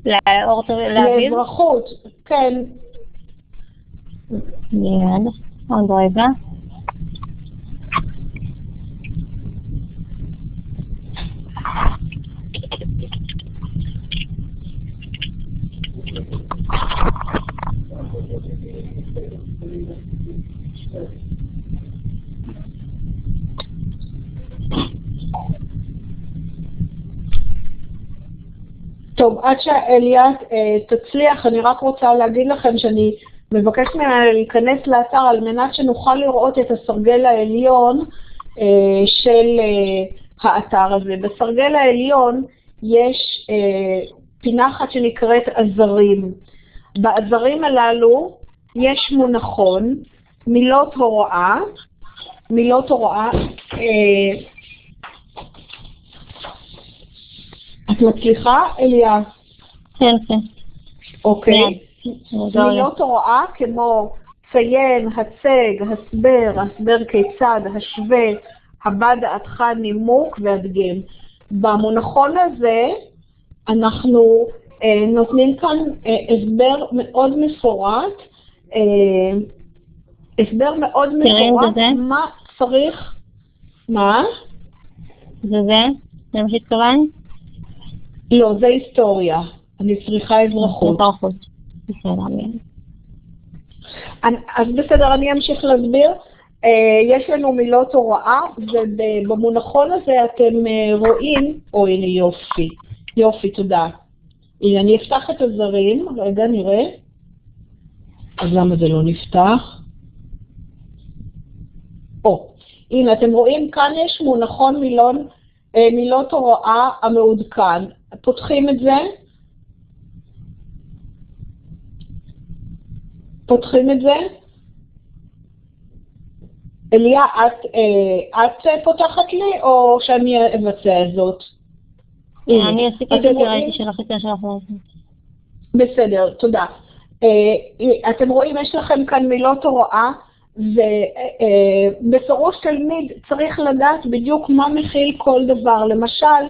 לאוויר? לאזרחות, כן. מיד, עוד רגע. טוב, עד שאליאת אה, תצליח, אני רק רוצה להגיד לכם שאני מבקשת ממנה להיכנס לאתר על מנת שנוכל לראות את הסרגל העליון אה, של אה, האתר הזה. בסרגל העליון יש אה, פינה אחת שנקראת עזרים. בעזרים הללו יש מונחון, מילות הוראה, מילות הוראה, אה, את מצליחה, אליה? כן, כן. אוקיי. מילות הוראה כמו ציין, הצג, הסבר, הסבר כיצד, השווה, הבא דעתך נימוק והדגם. במונחון הזה אנחנו אה, נותנים כאן אה, הסבר מאוד מפורט אה, הסבר מאוד מפורט, מה צריך, מה? זה זה? זה מה שהתכוונת? לא, זה היסטוריה. אני צריכה אזרחות. אזרחות. אז בסדר, אני אמשיך להסביר. אה, יש לנו מילות הוראה, ובמונחון הזה אתם אה, רואים, או הנה יופי, יופי, תודה. הנה, אני אפתח את הזרים, רגע, נראה. אז למה זה לא נפתח? או, הנה, אתם רואים, כאן יש מונחון מילון, אה, מילות הוראה המעודכן. פותחים את זה. פותחים את זה. אליה, את, אה, את פותחת לי, או שאני אבצע זאת? אני עשיתי את זה, ראיתי שלך את שאנחנו... בסדר, תודה. אה, אתם רואים, יש לכם כאן מילות הוראה, ובפירוש אה, תלמיד צריך לדעת בדיוק מה מכיל כל דבר. למשל,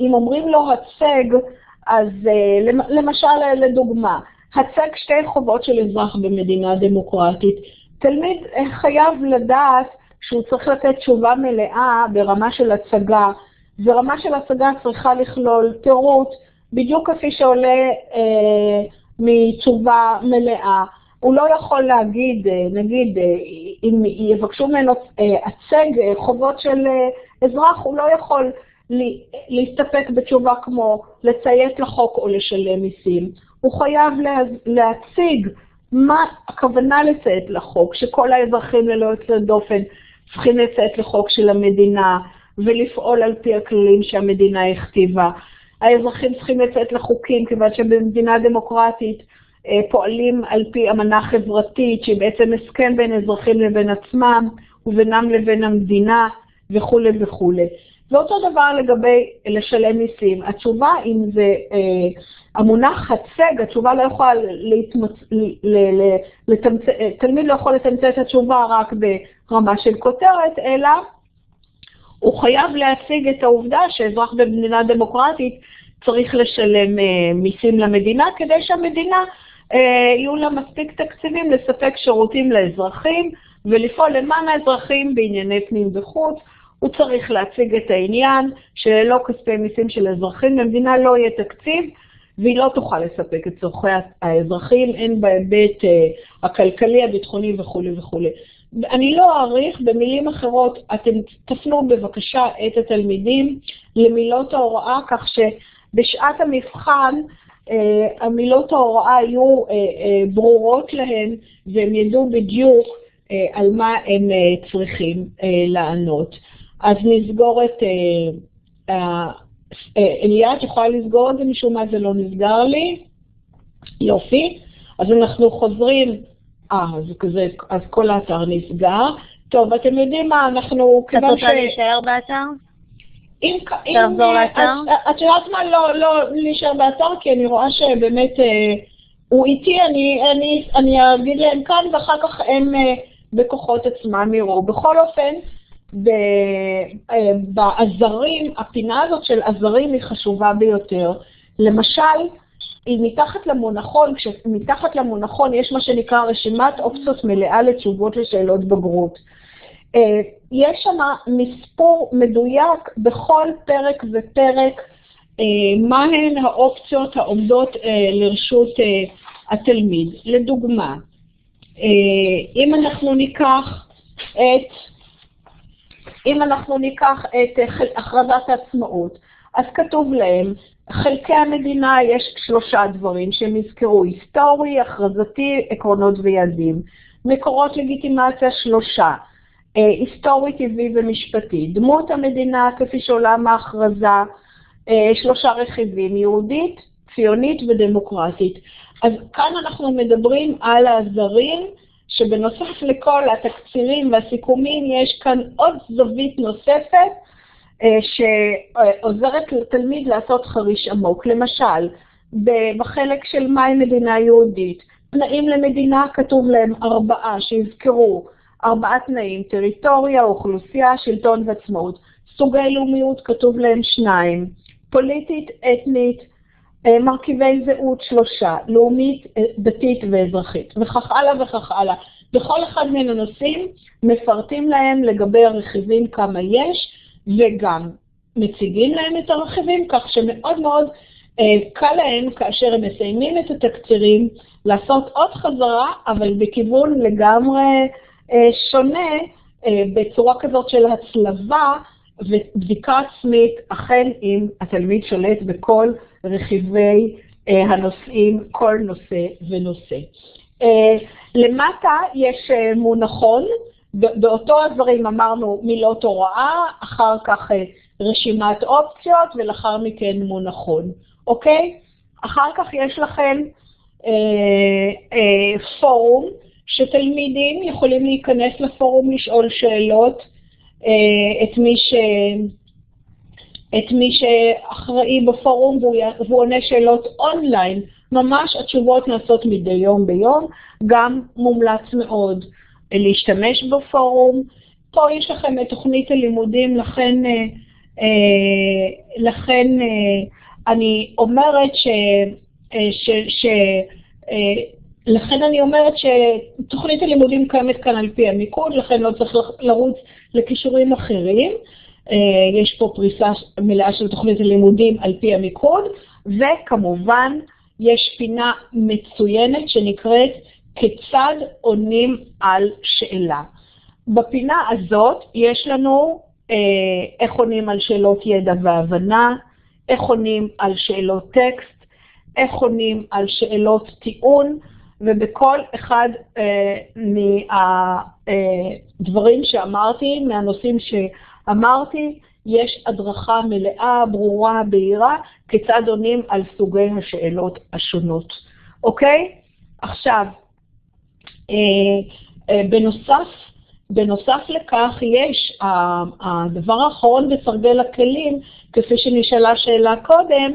אם אומרים לו הצג, אז למשל, לדוגמה, הצג שתי חובות של אזרח במדינה דמוקרטית. תלמיד חייב לדעת שהוא צריך לתת תשובה מלאה ברמה של הצגה, ורמה של הצגה צריכה לכלול תירוץ, בדיוק כפי שעולה אה, מתשובה מלאה. הוא לא יכול להגיד, אה, נגיד, אה, אם יבקשו ממנו אה, הצג אה, חובות של אה, אזרח, הוא לא יכול להסתפק בתשובה כמו לציית לחוק או לשלם מיסים. הוא חייב להציג מה הכוונה לציית לחוק, שכל האזרחים ללא יוצא דופן צריכים לציית לחוק של המדינה ולפעול על פי הכללים שהמדינה הכתיבה. האזרחים צריכים לציית לחוקים, כיוון שבמדינה דמוקרטית אה, פועלים על פי אמנה חברתית, שהיא בעצם הסכם בין אזרחים לבין עצמם ובינם לבין המדינה וכולי וכולי. ואותו דבר לגבי לשלם מיסים. התשובה, אם זה אה, המונח הצג, התשובה לא יכולה להתמצ... לתמצ... תלמיד לא יכול לתמצת את התשובה רק ברמה של כותרת, אלא הוא חייב להציג את העובדה שאזרח במדינה דמוקרטית צריך לשלם אה, מיסים למדינה, כדי שהמדינה, אה, יהיו לה מספיק תקציבים לספק שירותים לאזרחים ולפעול למען האזרחים בענייני פנים וחוץ. הוא צריך להציג את העניין שללא כספי מיסים של אזרחים למדינה לא יהיה תקציב והיא לא תוכל לספק את צורכי האזרחים, הן בהיבט אה, הכלכלי, הביטחוני וכולי וכולי. אני לא אאריך, במילים אחרות, אתם תפנו בבקשה את התלמידים למילות ההוראה, כך שבשעת המבחן אה, המילות ההוראה יהיו אה, ברורות להם והם ידעו בדיוק על מה הם צריכים לענות. אז נסגור את... אליה, את יכולה לסגור את זה, משום מה זה לא נסגר לי. יופי. אז אנחנו חוזרים, אה, אז, כזה, אז כל האתר נסגר. טוב, אתם יודעים מה, אנחנו... את רוצה ש... להישאר באתר? אם... לחזור לאתר? את יודעת מה? לא, לא להישאר באתר, כי אני רואה שבאמת אה, הוא איתי, אני, אני, אני אגיד להם כאן, ואחר כך הם אה, בכוחות עצמם יראו. בכל אופן, אה, בעזרים, הפינה הזאת של עזרים היא חשובה ביותר. למשל, אם מתחת למונחון, כשמתחת למונחון יש מה שנקרא רשימת אופציות מלאה לתשובות לשאלות בגרות. אה, יש שם מספור מדויק בכל פרק ופרק אה, מהן האופציות העומדות לרשות התלמיד. לדוגמה, אם אנחנו ניקח את אם אנחנו ניקח את אה, הכרזת העצמאות, אז כתוב להם, חלקי המדינה יש שלושה דברים שהם יזכרו, היסטורי, הכרזתי, עקרונות ויעדים. מקורות לגיטימציה שלושה, אה, היסטורי, טבעי ומשפטי. דמות המדינה כפי שעולה מההכרזה, אה, שלושה רכיבים, יהודית, ציונית ודמוקרטית. אז כאן אנחנו מדברים על הזרים שבנוסף לכל התקצירים והסיכומים יש כאן עוד זווית נוספת אה, שעוזרת לתלמיד לעשות חריש עמוק. למשל, בחלק של מהי מדינה יהודית, תנאים למדינה כתוב להם ארבעה, שיזכרו, ארבעה תנאים, טריטוריה, אוכלוסייה, שלטון ועצמאות. סוגי לאומיות כתוב להם שניים, פוליטית, אתנית, מרכיבי זהות שלושה, לאומית, אה, דתית ואזרחית, וכך הלאה וכך הלאה. בכל אחד מן הנושאים מפרטים להם לגבי הרכיבים כמה יש, וגם מציגים להם את הרכיבים, כך שמאוד מאוד אה, קל להם כאשר הם מסיימים את התקצירים לעשות עוד חזרה, אבל בכיוון לגמרי אה, שונה, אה, בצורה כזאת של הצלבה ובדיקה עצמית, אכן אם התלמיד שולט בכל רכיבי הנושאים, כל נושא ונושא. למטה יש מונחון, באותו הדברים אמרנו מילות הוראה, אחר כך רשימת אופציות ולאחר מכן מונחון, אוקיי? אחר כך יש לכם אה, אה, פורום, שתלמידים יכולים להיכנס לפורום לשאול שאלות, אה, את מי ש... את מי שאחראי בפורום והוא, עונה שאלות אונליין. ממש התשובות נעשות מדי יום ביום, גם מומלץ מאוד להשתמש בפורום. פה יש לכם את תוכנית הלימודים, לכן, אה, אה, לכן אה, אני אומרת ש... ש, ש לכן אני אומרת שתוכנית הלימודים קיימת כאן על פי המיקוד, לכן לא צריך לרוץ לכישורים אחרים. יש פה פריסה מלאה של תוכנית הלימודים על פי המיקוד, וכמובן יש פינה מצוינת שנקראת כיצד עונים על שאלה. בפינה הזאת יש לנו אה, איך עונים על שאלות ידע והבנה, איך עונים על שאלות טקסט, איך עונים על שאלות טיעון, ובכל אחד אה, מהדברים שאמרתי, מהנושאים שאמרתי, יש הדרכה מלאה, ברורה, בהירה, כיצד עונים על סוגי השאלות השונות. אוקיי? עכשיו, אה, אה, בנוסף, בנוסף לכך יש, הדבר האחרון בסרגל הכלים, כפי שנשאלה שאלה קודם,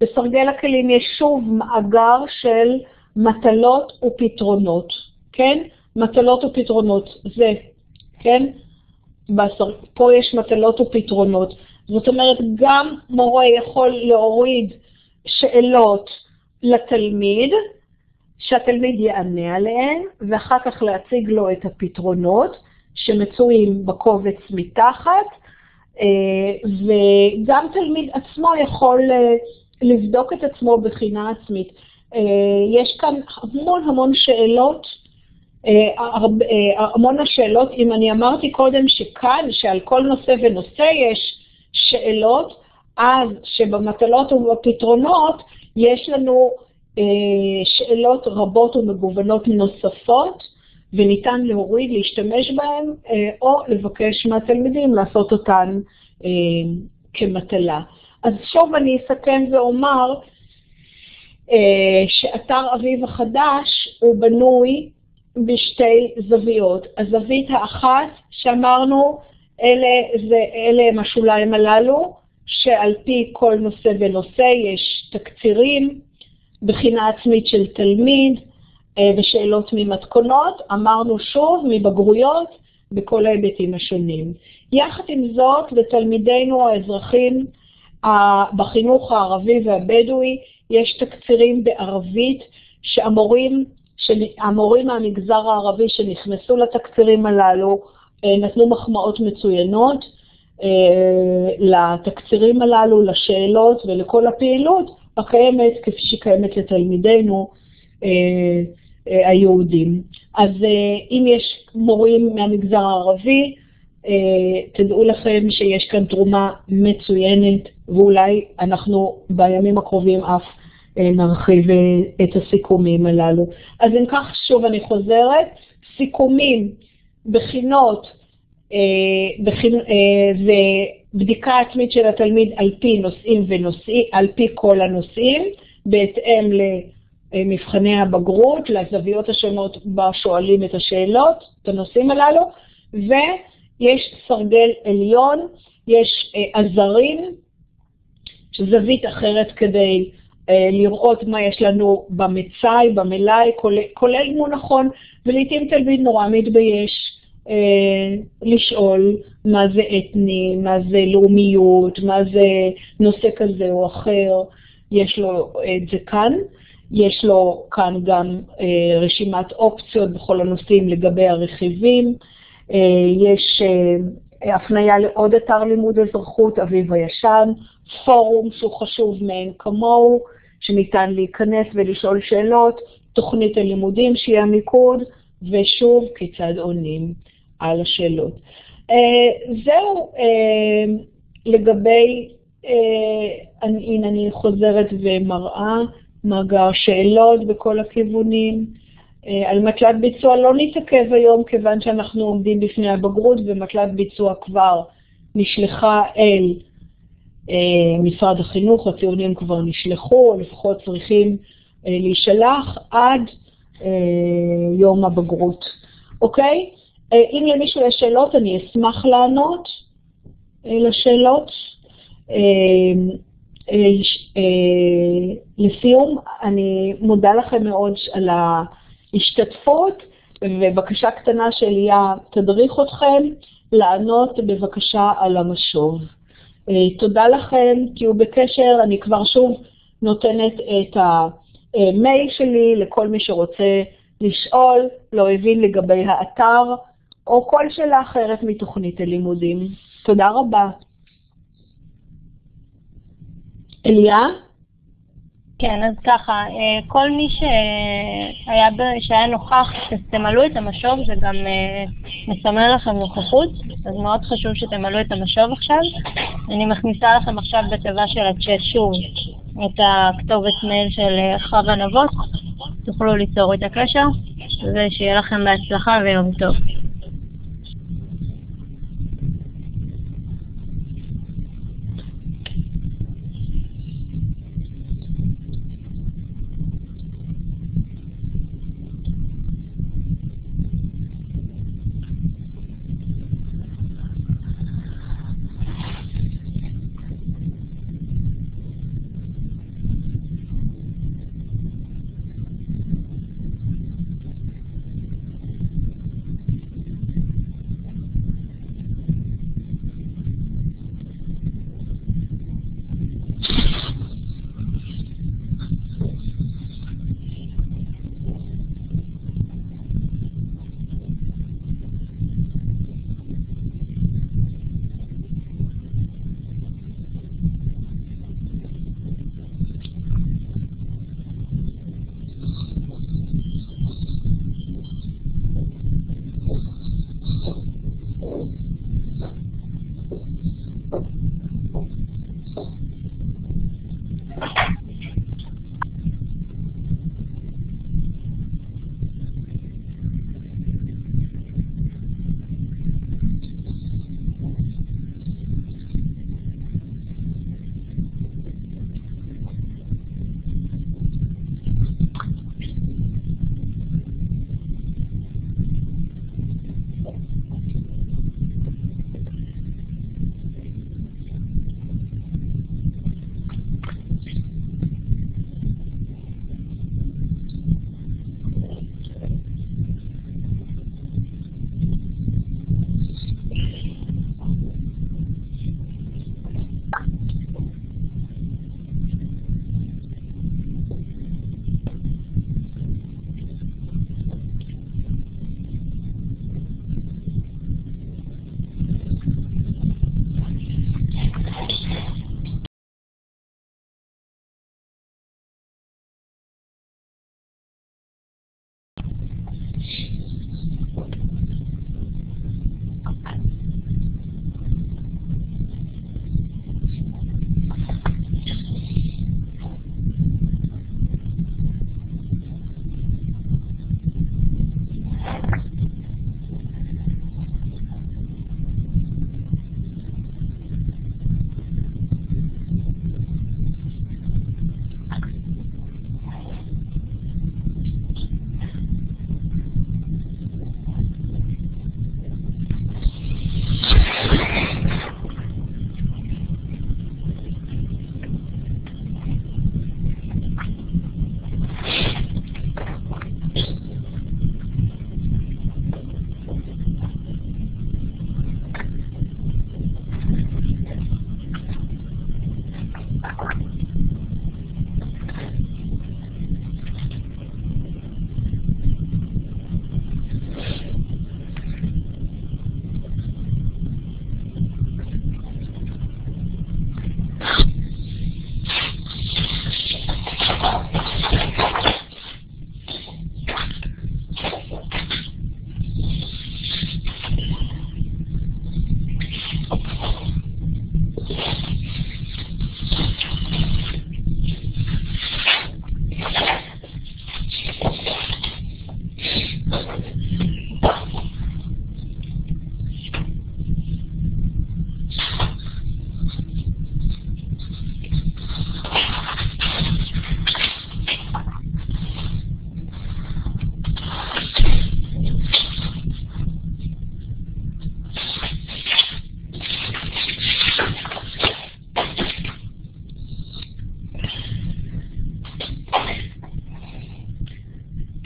בסרגל הכלים יש שוב מאגר של מטלות ופתרונות, כן? מטלות ופתרונות, זה, כן? בסר... פה יש מטלות ופתרונות. זאת אומרת, גם מורה יכול להוריד שאלות לתלמיד, שהתלמיד יענה עליהן, ואחר כך להציג לו את הפתרונות שמצויים בקובץ מתחת, אה, וגם תלמיד עצמו יכול אה, לבדוק את עצמו בחינה עצמית. אה, יש כאן המון המון שאלות, המון השאלות, אם אני אמרתי קודם שכאן, שעל כל נושא ונושא יש שאלות, אז שבמטלות ובפתרונות יש לנו שאלות רבות ומגוונות נוספות, וניתן להוריד, להשתמש בהן, או לבקש מהתלמידים לעשות אותן כמטלה. אז שוב אני אסכם ואומר אה, שאתר אביב החדש הוא בנוי בשתי זוויות. הזווית האחת שאמרנו, אלה, זה, אלה הם השוליים הללו, שעל פי כל נושא ונושא יש תקצירים, בחינה עצמית של תלמיד אה, ושאלות ממתכונות, אמרנו שוב, מבגרויות, בכל ההיבטים השונים. יחד עם זאת, לתלמידינו האזרחים בחינוך הערבי והבדואי יש תקצירים בערבית שהמורים המורים מהמגזר הערבי שנכנסו לתקצירים הללו אה, נתנו מחמאות מצוינות אה, לתקצירים הללו, לשאלות ולכל הפעילות הקיימת כפי שקיימת לתלמידינו אה, היהודים. אז אם יש מורים מהמגזר הערבי, תדעו לכם שיש כאן תרומה מצוינת ואולי אנחנו בימים הקרובים אף אה, נרחיב אה, את הסיכומים הללו. אז אם כך, שוב אני חוזרת, סיכומים, בחינות אה, ובדיקה עצמית של התלמיד על פי נושאים ונושאים, על פי כל הנושאים, בהתאם למבחני הבגרות, לזוויות השונות בה שואלים את השאלות, את הנושאים הללו, ויש סרגל עליון, יש עזרים, זווית אחרת כדי אה, לראות מה יש לנו במצאי, במלאי, כולל, כולל מונחון, ולעיתים תלמיד נורא מתבייש אה, לשאול מה זה אתני, מה זה לאומיות, מה זה נושא כזה או אחר, יש לו את זה כאן. יש לו כאן גם אה, רשימת אופציות בכל הנושאים לגבי הרכיבים. אה, יש אה, הפנייה לעוד אתר לימוד אזרחות, אביב הישן, פורום שהוא חשוב מאין כמוהו, שניתן להיכנס ולשאול שאלות, תוכנית הלימודים שהיא המיקוד, ושוב, כיצד עונים על השאלות. זהו לגבי, הנה אני חוזרת ומראה. מאגר שאלות בכל הכיוונים. אה, על מטלת ביצוע לא נתעכב היום, כיוון שאנחנו עומדים בפני הבגרות, ומטלת ביצוע כבר נשלחה אל אה, משרד החינוך, הציונים כבר נשלחו, או לפחות צריכים אה, להישלח עד יום הבגרות. אוקיי? אם למישהו יש שאלות, אני אשמח לענות לשאלות. אה, אה, לסיום, אני מודה לכם מאוד על ההשתתפות, ובקשה קטנה שליה תדריך אתכם לענות בבקשה על המשוב. אה, תודה לכם, תהיו בקשר, אני כבר שוב נותנת את המייל שלי לכל מי שרוצה לשאול, לא הבין לגבי האתר, או כל שאלה אחרת מתוכנית הלימודים. תודה רבה. אליה? כן, אז ככה, אה, כל מי שהיה, שהיה נוכח, שתמלאו את המשוב, זה גם אה, מסמל לכם נוכחות, אז מאוד חשוב שתמלאו את המשוב עכשיו. אני מכניסה לכם עכשיו בתיבה של הצ'אט שוב את הכתובת מייל של אה, חווה נבות, תוכלו ליצור את הקשר, ושיהיה לכם בהצלחה ויום טוב.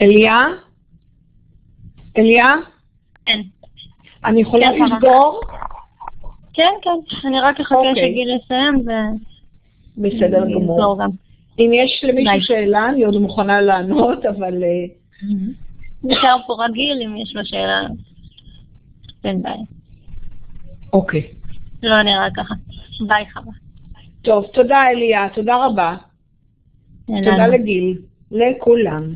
אליה? אליה? כן. אני יכולה כן, לסגור? כן, כן. אני רק אחכה אוקיי. שגיל יסיים בסדר ונסגור גמור. גם. אם יש למישהו ביי. שאלה, אני עוד מוכנה לענות, אבל אה, נשאר פה רגיל אם יש לו שאלה. אין בעיה. אוקיי. לא נראה ככה. ביי חווה. טוב, תודה אליה, תודה רבה. תודה. לגיל, לכולם.